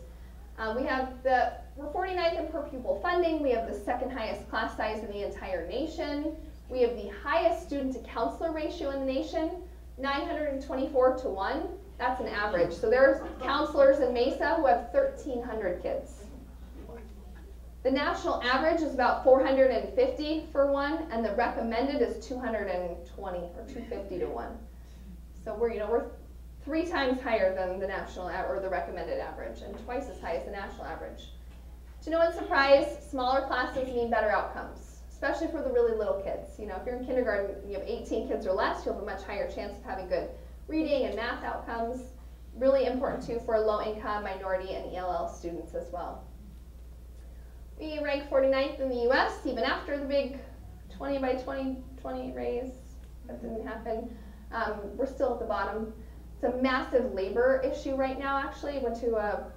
Um, we have the, we're 49th in per pupil funding. We have the second highest class size in the entire nation. We have the highest student to counselor ratio in the nation. 924 to 1. That's an average. So there's counselors in Mesa who have 1,300 kids. The national average is about 450 for one, and the recommended is 220 or 250 to one. So we're, you know, we're three times higher than the national or the recommended average, and twice as high as the national average. To no one's surprise, smaller classes mean better outcomes, especially for the really little kids. You know, if you're in kindergarten, you have 18 kids or less, you'll have a much higher chance of having good reading and math outcomes. Really important too for low income, minority, and ELL students as well. We rank 49th in the US, even after the big 20 by 20, 20 raise. That didn't happen. Um, we're still at the bottom. It's a massive labor issue right now, actually. Went to a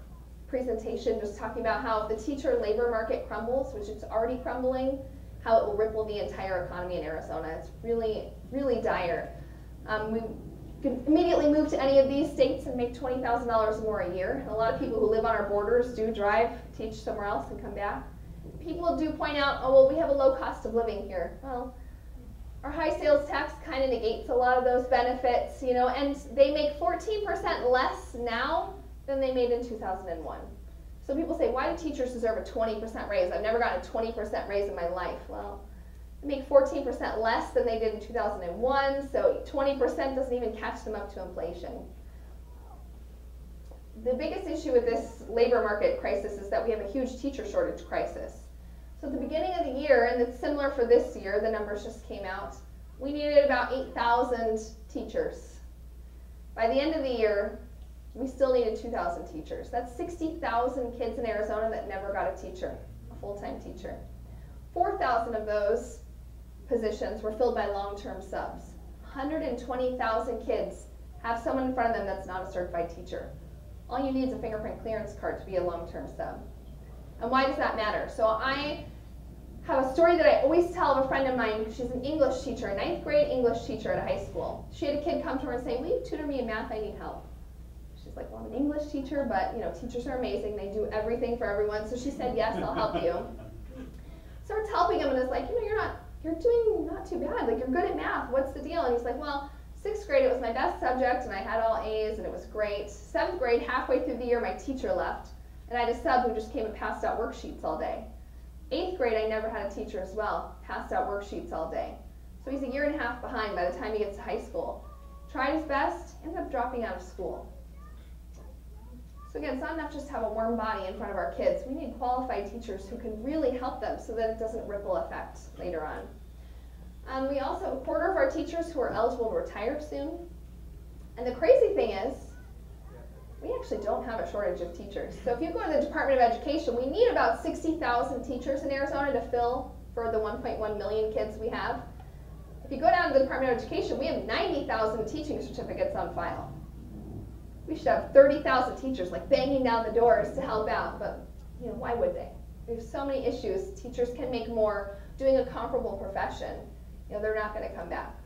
presentation just talking about how if the teacher labor market crumbles, which it's already crumbling, how it will ripple the entire economy in Arizona. It's really, really dire. Um, we could immediately move to any of these states and make $20,000 more a year. And a lot of people who live on our borders do drive, teach somewhere else, and come back. People do point out, oh, well, we have a low cost of living here. Well, our high sales tax kind of negates a lot of those benefits, you know, and they make 14% less now than they made in 2001. So people say, why do teachers deserve a 20% raise? I've never gotten a 20% raise in my life. Well, they make 14% less than they did in 2001, so 20% doesn't even catch them up to inflation. The biggest issue with this labor market crisis is that we have a huge teacher shortage crisis. So at the beginning of the year, and it's similar for this year, the numbers just came out, we needed about 8,000 teachers. By the end of the year, we still needed 2,000 teachers. That's 60,000 kids in Arizona that never got a teacher, a full-time teacher. 4,000 of those positions were filled by long-term subs. 120,000 kids have someone in front of them that's not a certified teacher. All you need is a fingerprint clearance card to be a long-term sub. And why does that matter? So I have a story that I always tell of a friend of mine. She's an English teacher, a ninth grade English teacher at a high school. She had a kid come to her and say, will you tutor me in math? I need help. She's like, well, I'm an English teacher, but you know, teachers are amazing. They do everything for everyone. So she said, yes, I'll help you. <laughs> Starts helping him and is like, you know, you're not, you're doing not too bad. Like, you're good at math. What's the deal? And he's like, well, sixth grade, it was my best subject and I had all A's and it was great. Seventh grade, halfway through the year, my teacher left and I had a sub who just came and passed out worksheets all day. Eighth grade, I never had a teacher as well, passed out worksheets all day. So he's a year and a half behind by the time he gets to high school. Tried his best, ended up dropping out of school. So again, it's not enough just to have a warm body in front of our kids. We need qualified teachers who can really help them so that it doesn't ripple effect later on. Um, we also have a quarter of our teachers who are eligible to retire soon. And the crazy thing is, we actually don't have a shortage of teachers. So if you go to the Department of Education, we need about 60,000 teachers in Arizona to fill for the 1.1 million kids we have. If you go down to the Department of Education, we have 90,000 teaching certificates on file. We should have 30,000 teachers like banging down the doors to help out, but you know, why would they? There's so many issues. Teachers can make more doing a comparable profession. You know, they're not going to come back.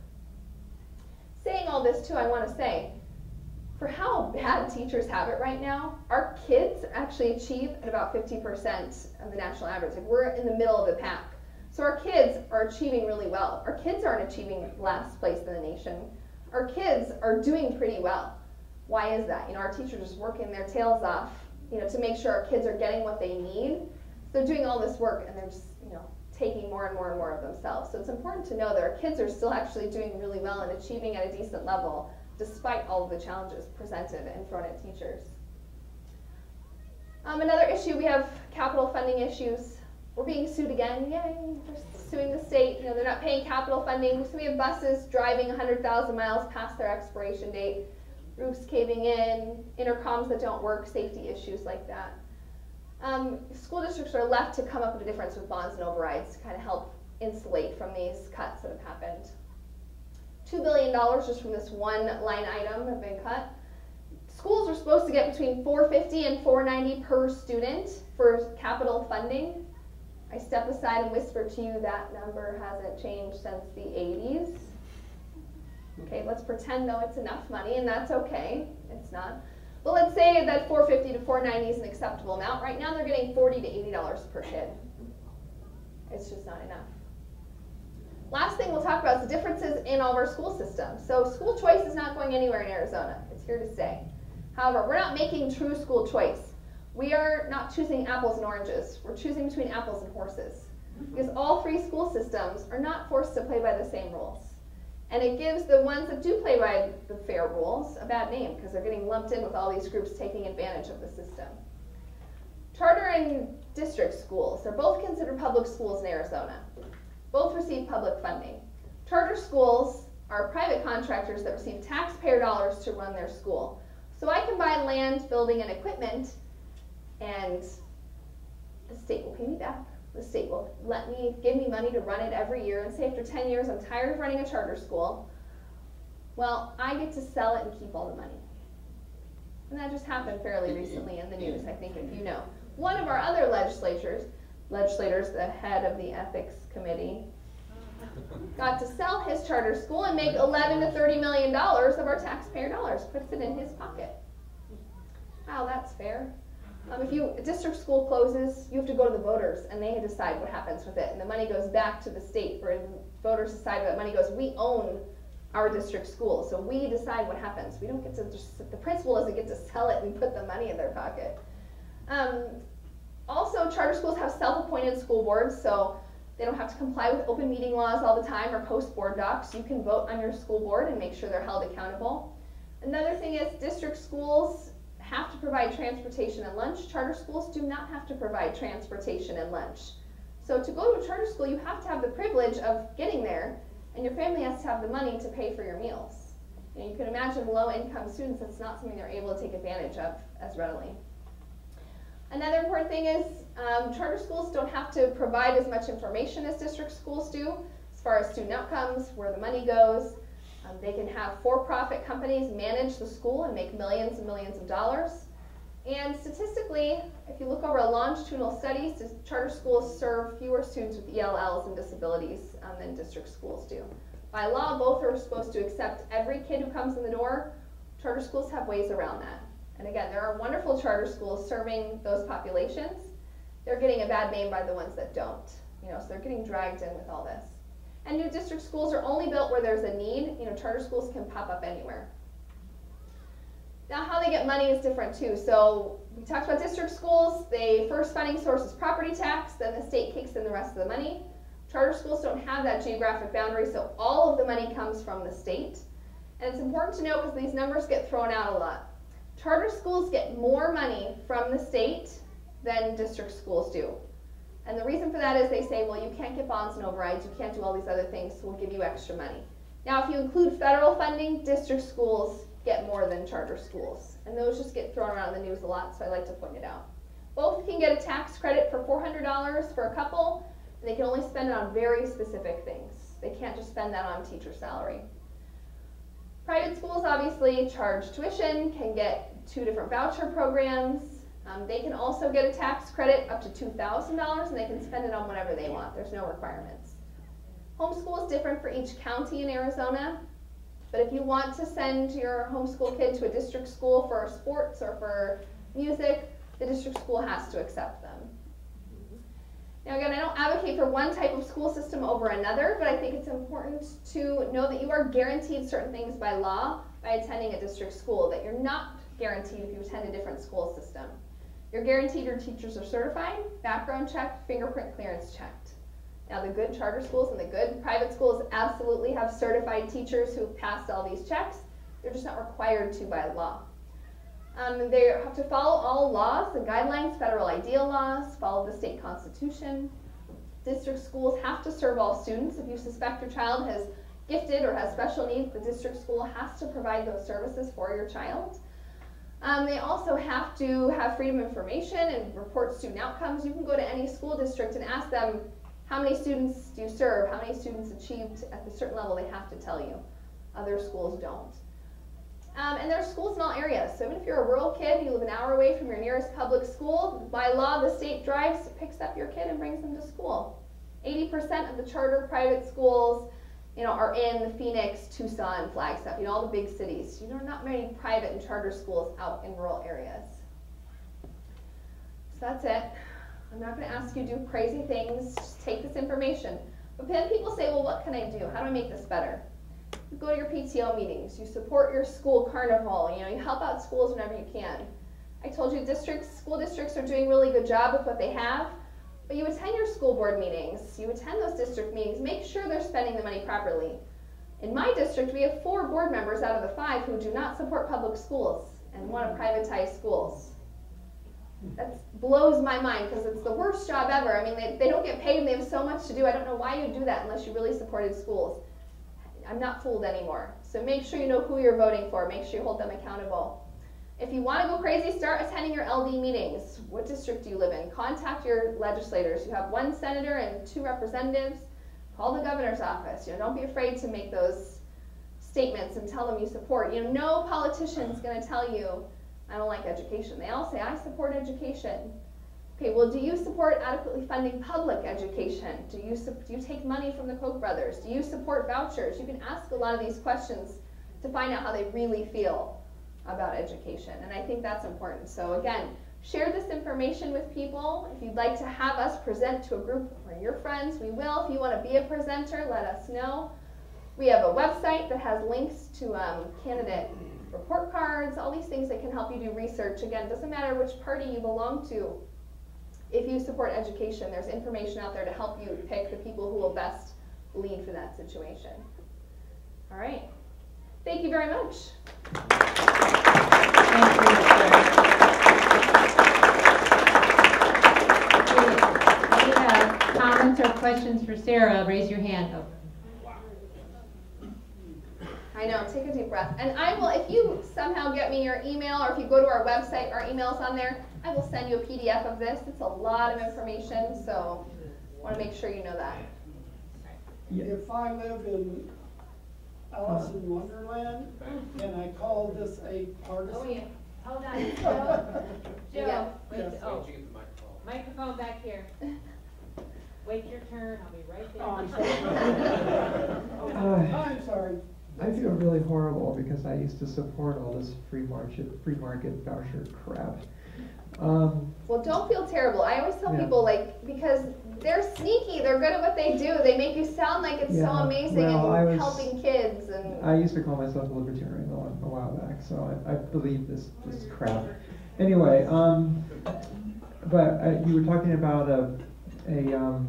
Saying all this too, I want to say, for how bad teachers have it right now, our kids actually achieve at about 50% of the national average. Like we're in the middle of the pack. So our kids are achieving really well. Our kids aren't achieving last place in the nation. Our kids are doing pretty well. Why is that? You know, our teachers are just working their tails off, you know, to make sure our kids are getting what they need. So they're doing all this work and they're just, you know, taking more and more and more of themselves. So it's important to know that our kids are still actually doing really well and achieving at a decent level despite all of the challenges presented and thrown at teachers. Um, another issue, we have capital funding issues. We're being sued again, yay, they're suing the state, you know, they're not paying capital funding. So we have buses driving 100,000 miles past their expiration date, roofs caving in, intercoms that don't work, safety issues like that. Um, school districts are left to come up with a difference with bonds and overrides to kind of help insulate from these cuts that have happened. $2 billion just from this one line item have been cut. Schools are supposed to get between 450 and 490 per student for capital funding. I step aside and whisper to you that number hasn't changed since the 80s. Okay, let's pretend though it's enough money, and that's okay. It's not. But let's say that 450 to 490 is an acceptable amount. Right now they're getting 40 to 80 dollars per kid. It's just not enough. Last thing we'll talk about is the differences in all of our school systems. So school choice is not going anywhere in Arizona. It's It's here to stay. However, we're not making true school choice. We are not choosing apples and oranges. We're choosing between apples and horses. Because all three school systems are not forced to play by the same rules. And it gives the ones that do play by the fair rules a bad name because they're getting lumped in with all these groups taking advantage of the system. Charter and district schools, they're both considered public schools in Arizona. Both receive public funding. Charter schools are private contractors that receive taxpayer dollars to run their school. So I can buy land, building, and equipment, and the state will pay me back. The state will let me give me money to run it every year and say after 10 years I'm tired of running a charter school. Well, I get to sell it and keep all the money. And that just happened fairly recently in the news, I think if you know. One of our other legislators, legislators, the head of the ethics committee, got to sell his charter school and make 11 to 30 million dollars of our taxpayer dollars, puts it in his pocket. Wow, that's fair. Um, if you a district school closes, you have to go to the voters and they decide what happens with it, and the money goes back to the state, or the voters decide where that money goes. We own our district school, so we decide what happens. We don't get to just the principal doesn't get to sell it and put the money in their pocket. Um, also, charter schools have self-appointed school boards, so they don't have to comply with open meeting laws all the time or post board docs. You can vote on your school board and make sure they're held accountable. Another thing is district schools have to provide transportation and lunch. Charter schools do not have to provide transportation and lunch. So to go to a charter school, you have to have the privilege of getting there, and your family has to have the money to pay for your meals. You, you can imagine low-income students, that's not something they're able to take advantage of as readily. Another important thing is um, charter schools don't have to provide as much information as district schools do as far as student outcomes, where the money goes. Um, they can have for-profit companies manage the school and make millions and millions of dollars. And statistically, if you look over a longitudinal study, charter schools serve fewer students with ELLs and disabilities um, than district schools do. By law, both are supposed to accept every kid who comes in the door. Charter schools have ways around that. And again, there are wonderful charter schools serving those populations. They're getting a bad name by the ones that don't. You know, so they're getting dragged in with all this. And new district schools are only built where there's a need. You know, charter schools can pop up anywhere. Now, how they get money is different too. So we talked about district schools. They first funding source is property tax, then the state kicks in the rest of the money. Charter schools don't have that geographic boundary, so all of the money comes from the state. And it's important to note because these numbers get thrown out a lot. Charter schools get more money from the state than district schools do. And the reason for that is they say, well, you can't get bonds and overrides, you can't do all these other things, so we'll give you extra money. Now, if you include federal funding, district schools get more than charter schools. And those just get thrown around in the news a lot, so I like to point it out. Both can get a tax credit for $400 for a couple, and they can only spend it on very specific things. They can't just spend that on teacher salary. Private schools obviously charge tuition, can get two different voucher programs. Um, they can also get a tax credit up to $2,000 and they can spend it on whatever they want. There's no requirements. Homeschool is different for each county in Arizona. But if you want to send your homeschool kid to a district school for sports or for music, the district school has to accept them. Now again, I don't advocate for one type of school system over another, but I think it's important to know that you are guaranteed certain things by law by attending a district school that you're not guaranteed if you attend a different school system. You're guaranteed your teachers are certified, background checked, fingerprint clearance checked. Now the good charter schools and the good private schools absolutely have certified teachers who've passed all these checks. They're just not required to by law. Um, they have to follow all laws, and guidelines, federal IDEA laws, follow the state constitution. District schools have to serve all students. If you suspect your child has gifted or has special needs, the district school has to provide those services for your child. Um, they also have to have freedom of information and report student outcomes. You can go to any school district and ask them, how many students do you serve? How many students achieved at a certain level? They have to tell you. Other schools don't. Um, and there are schools in all areas. So even if you're a rural kid, you live an hour away from your nearest public school, by law, the state drives, picks up your kid and brings them to school. 80% of the charter private schools, you know, are in the Phoenix, Tucson, Flagstaff, you know, all the big cities. You know, not many private and charter schools out in rural areas. So that's it. I'm not going to ask you to do crazy things. Just take this information. But then people say, well, what can I do? How do I make this better? You go to your PTO meetings, you support your school carnival, you know, you help out schools whenever you can. I told you districts, school districts are doing really good job with what they have, but you attend your school board meetings, you attend those district meetings, make sure they're spending the money properly. In my district, we have four board members out of the five who do not support public schools and want to mm-hmm. privatize schools. That blows my mind because it's the worst job ever. I mean, they, they don't get paid and they have so much to do. I don't know why you'd do that unless you really supported schools. I'm not fooled anymore. So make sure you know who you're voting for. Make sure you hold them accountable. If you want to go crazy, start attending your LD meetings. What district do you live in? Contact your legislators. You have one senator and two representatives. Call the governor's office. You know, don't be afraid to make those statements and tell them you support. You know, no politician's going to tell you, I don't like education. They all say, I support education. Okay, well, do you support adequately funding public education? Do you, do you take money from the Koch brothers? Do you support vouchers? You can ask a lot of these questions to find out how they really feel about education. And I think that's important. So again, share this information with people. If you'd like to have us present to a group or your friends, we will. If you want to be a presenter, let us know. We have a website that has links to um, candidate report cards, all these things that can help you do research. Again, it doesn't matter which party you belong to. If you support education, there's information out there to help you pick the people who will best lead for that situation. All right. Thank you very much. Thank you, Any uh, comments or questions for Sarah? Raise your hand. Oh. I know, take a deep breath. And I will, if you somehow get me your email or if you go to our website, our email's on there, I will send you a PDF of this. It's a lot of information, so I want to make sure you know that. If I live in Alice in Wonderland, and I call this a partisan? Oh, yeah. Hold on. <laughs> Joe, Yeah. Joe, wait, Yes. oh, microphone Microphone back here. Wait your turn, I'll be right Oh, I'm there. <laughs> sorry. I'm sorry. I feel really horrible because I used to support all this free market, free market voucher crap. Um, Well, don't feel terrible. I always tell Yeah. people, like, because they're sneaky, they're good at what they do. They make you sound like it's so amazing Well, and was- helping kids. And I used to call myself a libertarian a, while- a while back, so I, I believe this, this crap. Anyway, um, but uh, you were talking about a, a, um,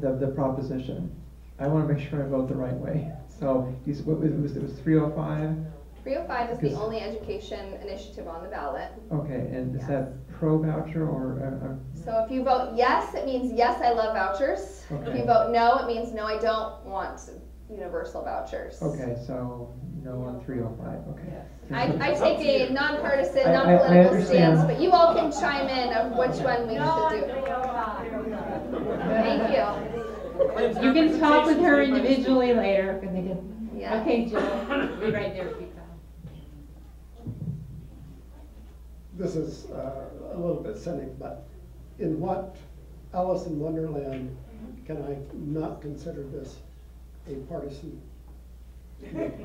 the, the proposition. I wanna make sure I vote the right way. So, s- what was, it was, it was three oh five? 305 is the only education initiative on the ballot. Okay, and is Yes. that pro voucher or, uh, uh, So if you vote yes, it means yes, I love vouchers. If you vote no, it means no, I don't want universal vouchers. okay, so no on three oh five, okay. I, I take a nonpartisan, I- I- I non-political stance, but you all can chime in of which one we should do. Thank you. You can talk with her individually later, when they get, Yeah. okay, Jill, be right there, keep. This is uh, a little bit cynic, but in what Alice in Wonderland can I not consider this a partisan?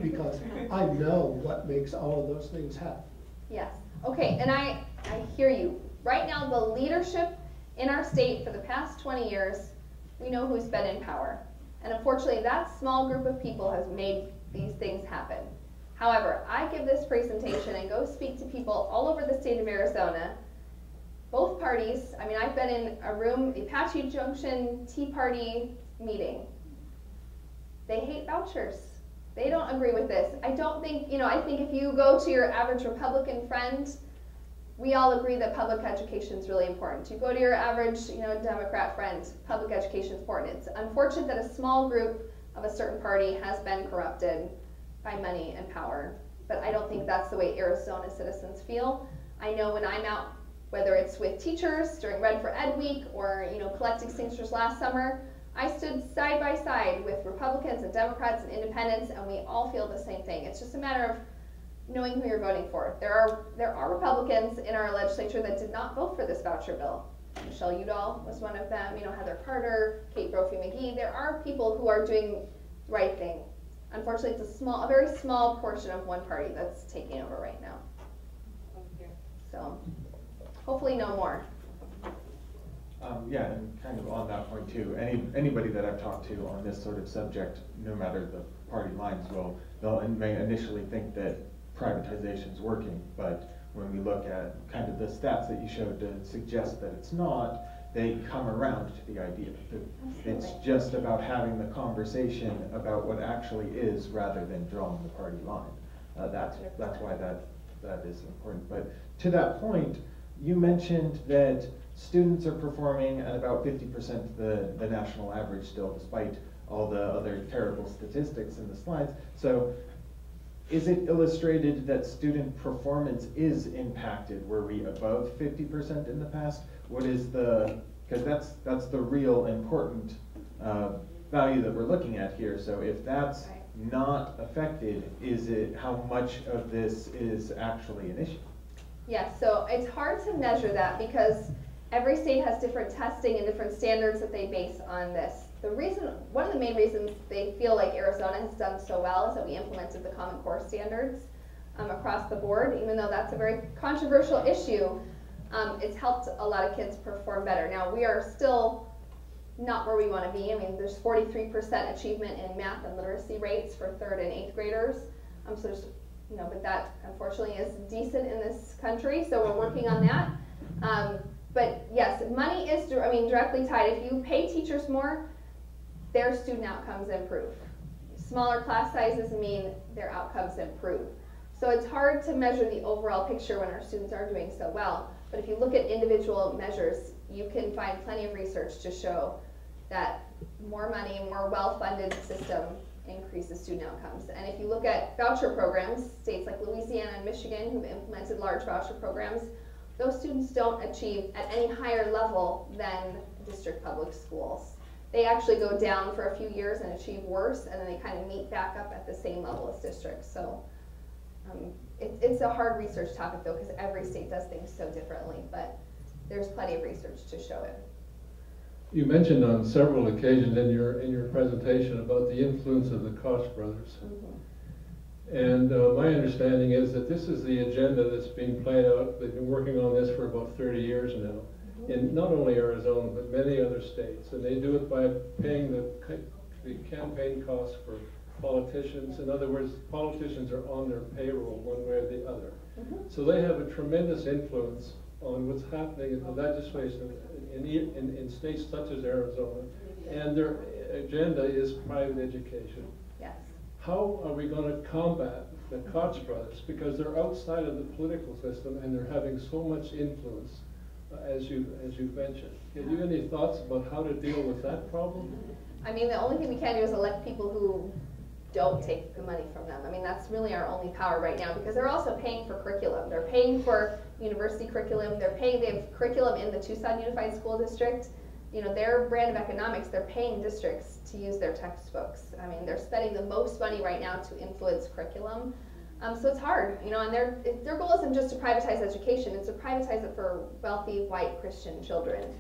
Because I know what makes all of those things happen. Yes. Okay, and I, I hear you. Right now, the leadership in our state for the past 20 years, we know who's been in power. And unfortunately, that small group of people has made these things happen. However, I give this presentation and go speak to people all over the state of Arizona. Both parties, I mean, I've been in a room, Apache Junction Tea Party meeting. They hate vouchers. They don't agree with this. I don't think, you know, I think if you go to your average Republican friend, we all agree that public education is really important. You go to your average, you know, Democrat friend, public education is important. It's unfortunate that a small group of a certain party has been corrupted by money and power, but I don't think that's the way Arizona citizens feel. I know when I'm out, whether it's with teachers during Red for Ed Week or, you know, collecting signatures last summer, I stood side by side with Republicans and Democrats and independents, and we all feel the same thing. It's just a matter of knowing who you're voting for. There are there are Republicans in our legislature that did not vote for this voucher bill. Michelle Udall was one of them. You know Heather Carter, Kate Brophy McGee. There are people who are doing the right thing. Unfortunately, it's a small, a very small portion of one party that's taking over right now. So hopefully, no more. Um, yeah, and kind of on that point too, any, anybody that I've talked to on this sort of subject, no matter the party lines, will, they'll may initially think that privatization is working, but when we look at kind of the stats that you showed to suggest that it's not, they come around to the idea that it's just about having the conversation about what actually is rather than drawing the party line. Uh, that's, that's why that, that is important. But to that point, you mentioned that students are performing at about fifty percent the, the national average still, despite all the other terrible statistics in the slides. So is it illustrated that student performance is impacted? Were we above fifty percent in the past? What is the, because that's, that's the real important uh, value that we're looking at here. So if that's not affected, is it, how much of this is actually an issue? Yes, so it's hard to measure that because every state has different testing and different standards that they base on this. The reason, one of the main reasons they feel like Arizona has done so well is that we implemented the Common Core standards um, across the board, even though that's a very controversial issue. Um, it's helped a lot of kids perform better. Now, we are still not where we want to be. I mean, there's 43% achievement in math and literacy rates for third and eighth graders. Um, so there's, you know, but that unfortunately is decent in this country. So we're working on that. Um, but yes, money is, I mean, directly tied. If you pay teachers more, their student outcomes improve. Smaller class sizes mean their outcomes improve. So it's hard to measure the overall picture when our students are doing so well. But if you look at individual measures, you can find plenty of research to show that more money, more well-funded system increases student outcomes. And if you look at voucher programs, states like Louisiana and Michigan who've implemented large voucher programs, those students don't achieve at any higher level than district public schools. They actually go down for a few years and achieve worse, and then they kind of meet back up at the same level as districts. So um, it, it's a hard research topic though, because every state does things so differently, but there's plenty of research to show it. You mentioned on several occasions in your, in your presentation about the influence of the Koch brothers. And uh, my understanding is that this is the agenda that's being played out, they've been working on this for about thirty years now, in not only Arizona, but many other states. And they do it by paying the, the campaign costs for politicians. In other words, politicians are on their payroll one way or the other. So they have a tremendous influence on what's happening in the legislation in, in, in states such as Arizona. And their agenda is private education. Yes. How are we gonna combat the Koch brothers? Because they're outside of the political system and they're having so much influence, uh, as you, as you mentioned. Have you any thoughts about how to deal with that problem? I mean, the only thing we can do is elect people who don't take the money from them. I mean, that's really our only power right now because they're also paying for curriculum. They're paying for university curriculum. They're paying, they have curriculum in the Tucson Unified School District. You know, their brand of economics, they're paying districts to use their textbooks. I mean, they're spending the most money right now to influence curriculum. Um, so it's hard, you know, and their, their goal isn't just to privatize education, it's to privatize it for wealthy white Christian children.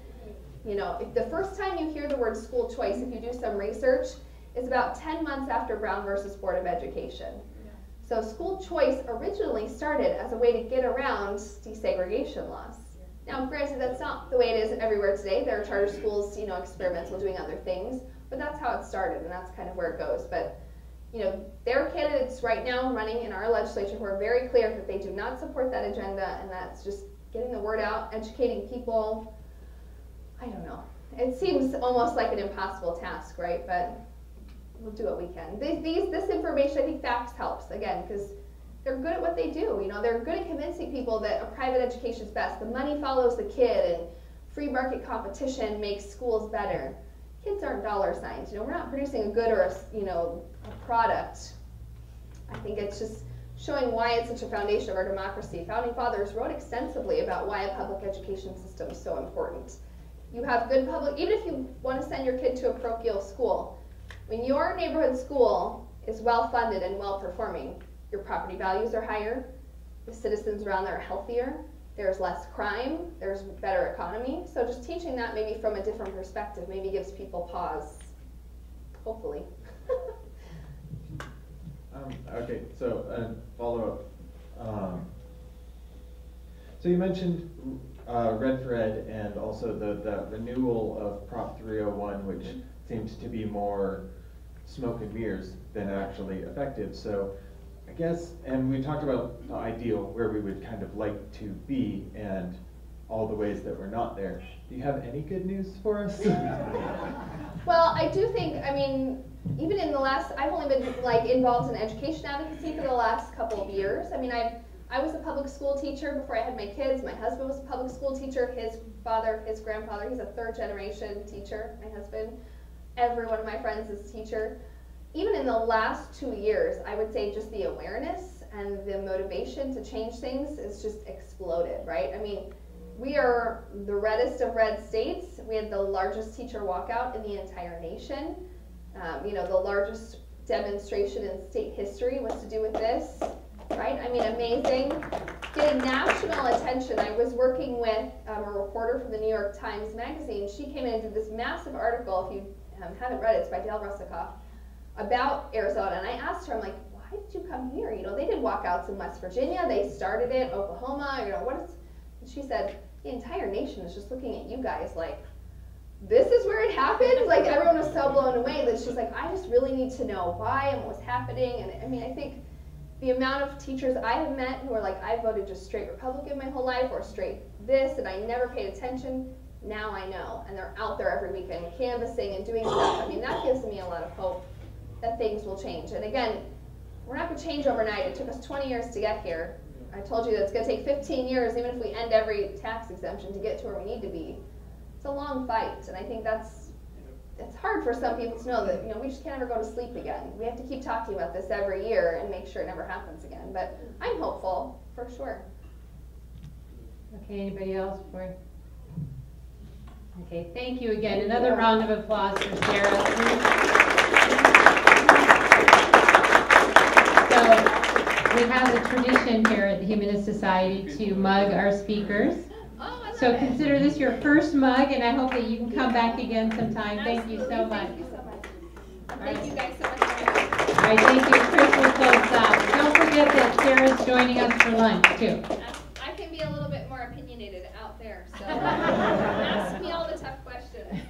You know, if the first time you hear the word school choice, if you do some research, is about 10 months after Brown versus Board of Education. So school choice originally started as a way to get around desegregation laws. Now, granted, that's not the way it is everywhere today. There are charter schools, you know, experimental doing other things, but that's how it started, and that's kind of where it goes. But, you know, there are candidates right now running in our legislature who are very clear that they do not support that agenda, and that's just getting the word out, educating people. I don't know. It seems almost like an impossible task, right? But we'll do what we can. These, these this information, I think facts helps again because they're good at what they do. You know, they're good at convincing people that a private education is best. The money follows the kid, and free market competition makes schools better. Kids aren't dollar signs. You know, we're not producing a good or a, you know a product. I think it's just showing why it's such a foundation of our democracy. Founding fathers wrote extensively about why a public education system is so important. You have good public, even if you want to send your kid to a parochial school, when your neighborhood school is well funded and well performing, your property values are higher, the citizens around there are healthier, there's less crime, there's better economy. So just teaching that maybe from a different perspective maybe gives people pause, hopefully. <laughs> Um, okay, so, uh, follow up. Um, so you mentioned, uh, Red for Ed and also the, the renewal of Prop 301, which seems to be more smoke and mirrors than actually effective. So I guess, and we talked about the ideal where we would kind of like to be and all the ways that we're not there. Do you have any good news for us? <laughs> Well, I do think, I mean, even in the last, I've only been like involved in education advocacy for the last couple of years. I mean, I've, I was a public school teacher before I had my kids. My husband was a public school teacher. His father, his grandfather, he's a third generation teacher, my husband. Every one of my friends is a teacher. Even in the last two years, I would say just the awareness and the motivation to change things has just exploded, right? I mean, we are the reddest of red states. We had the largest teacher walkout in the entire nation. Um, you know, the largest demonstration in state history was to do with this, right? I mean, amazing. Getting national attention. I was working with um, a reporter from the New York Times Magazine. She came in and did this massive article. If you um, haven't read it, it's by Dale Russakoff about Arizona. And I asked her, I'm like, why did you come here? You know, they did walkouts in West Virginia. They started it, Oklahoma. You know, what is? And she said, the entire nation is just looking at you guys like, this is where it happened. Like everyone was so blown away that she's like, I just really need to know why and what's happening. And I mean, I think the amount of teachers I have met who are like, I voted just straight Republican my whole life or straight this, and I never paid attention. Now I know, and they're out there every weekend canvassing and doing stuff. I mean, that gives me a lot of hope that things will change. And again, we're not going to change overnight. It took us 20 years to get here. I told you that it's going to take 15 years, even if we end every tax exemption, to get to where we need to be. It's a long fight, and I think that's it's hard for some people to know that you know we just can't ever go to sleep again. We have to keep talking about this every year and make sure it never happens again. But I'm hopeful for sure. Okay, anybody else for? Okay, thank you again. Another round of applause for Sarah. So we have a tradition here at the Humanist Society to mug our speakers. Oh, So consider this your first mug, and I hope that you can come back again sometime. Thank you so much. Thank you so much. All Thank right. you guys so much for having me. All right, thank you. Chris will close out. Don't forget that Sarah's joining us for lunch, too. I can be a little bit more opinionated out there, so ask me all the tough questions.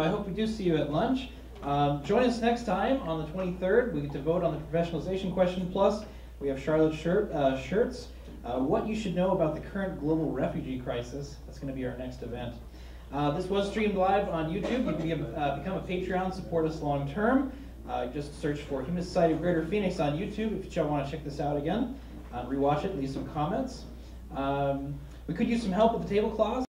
I hope we do see you at lunch. Um, join us next time on the 23rd. We get to vote on the professionalization question. Plus, we have Charlotte shirt, uh, shirts. Uh, what you should know about the current global refugee crisis. That's going to be our next event. Uh, this was streamed live on YouTube. You can give, uh, become a Patreon, support us long term. Uh, just search for Humanist Society of Greater Phoenix on YouTube if you want to check this out again. Uh, rewatch it, leave some comments. Um, we could use some help with the tablecloths.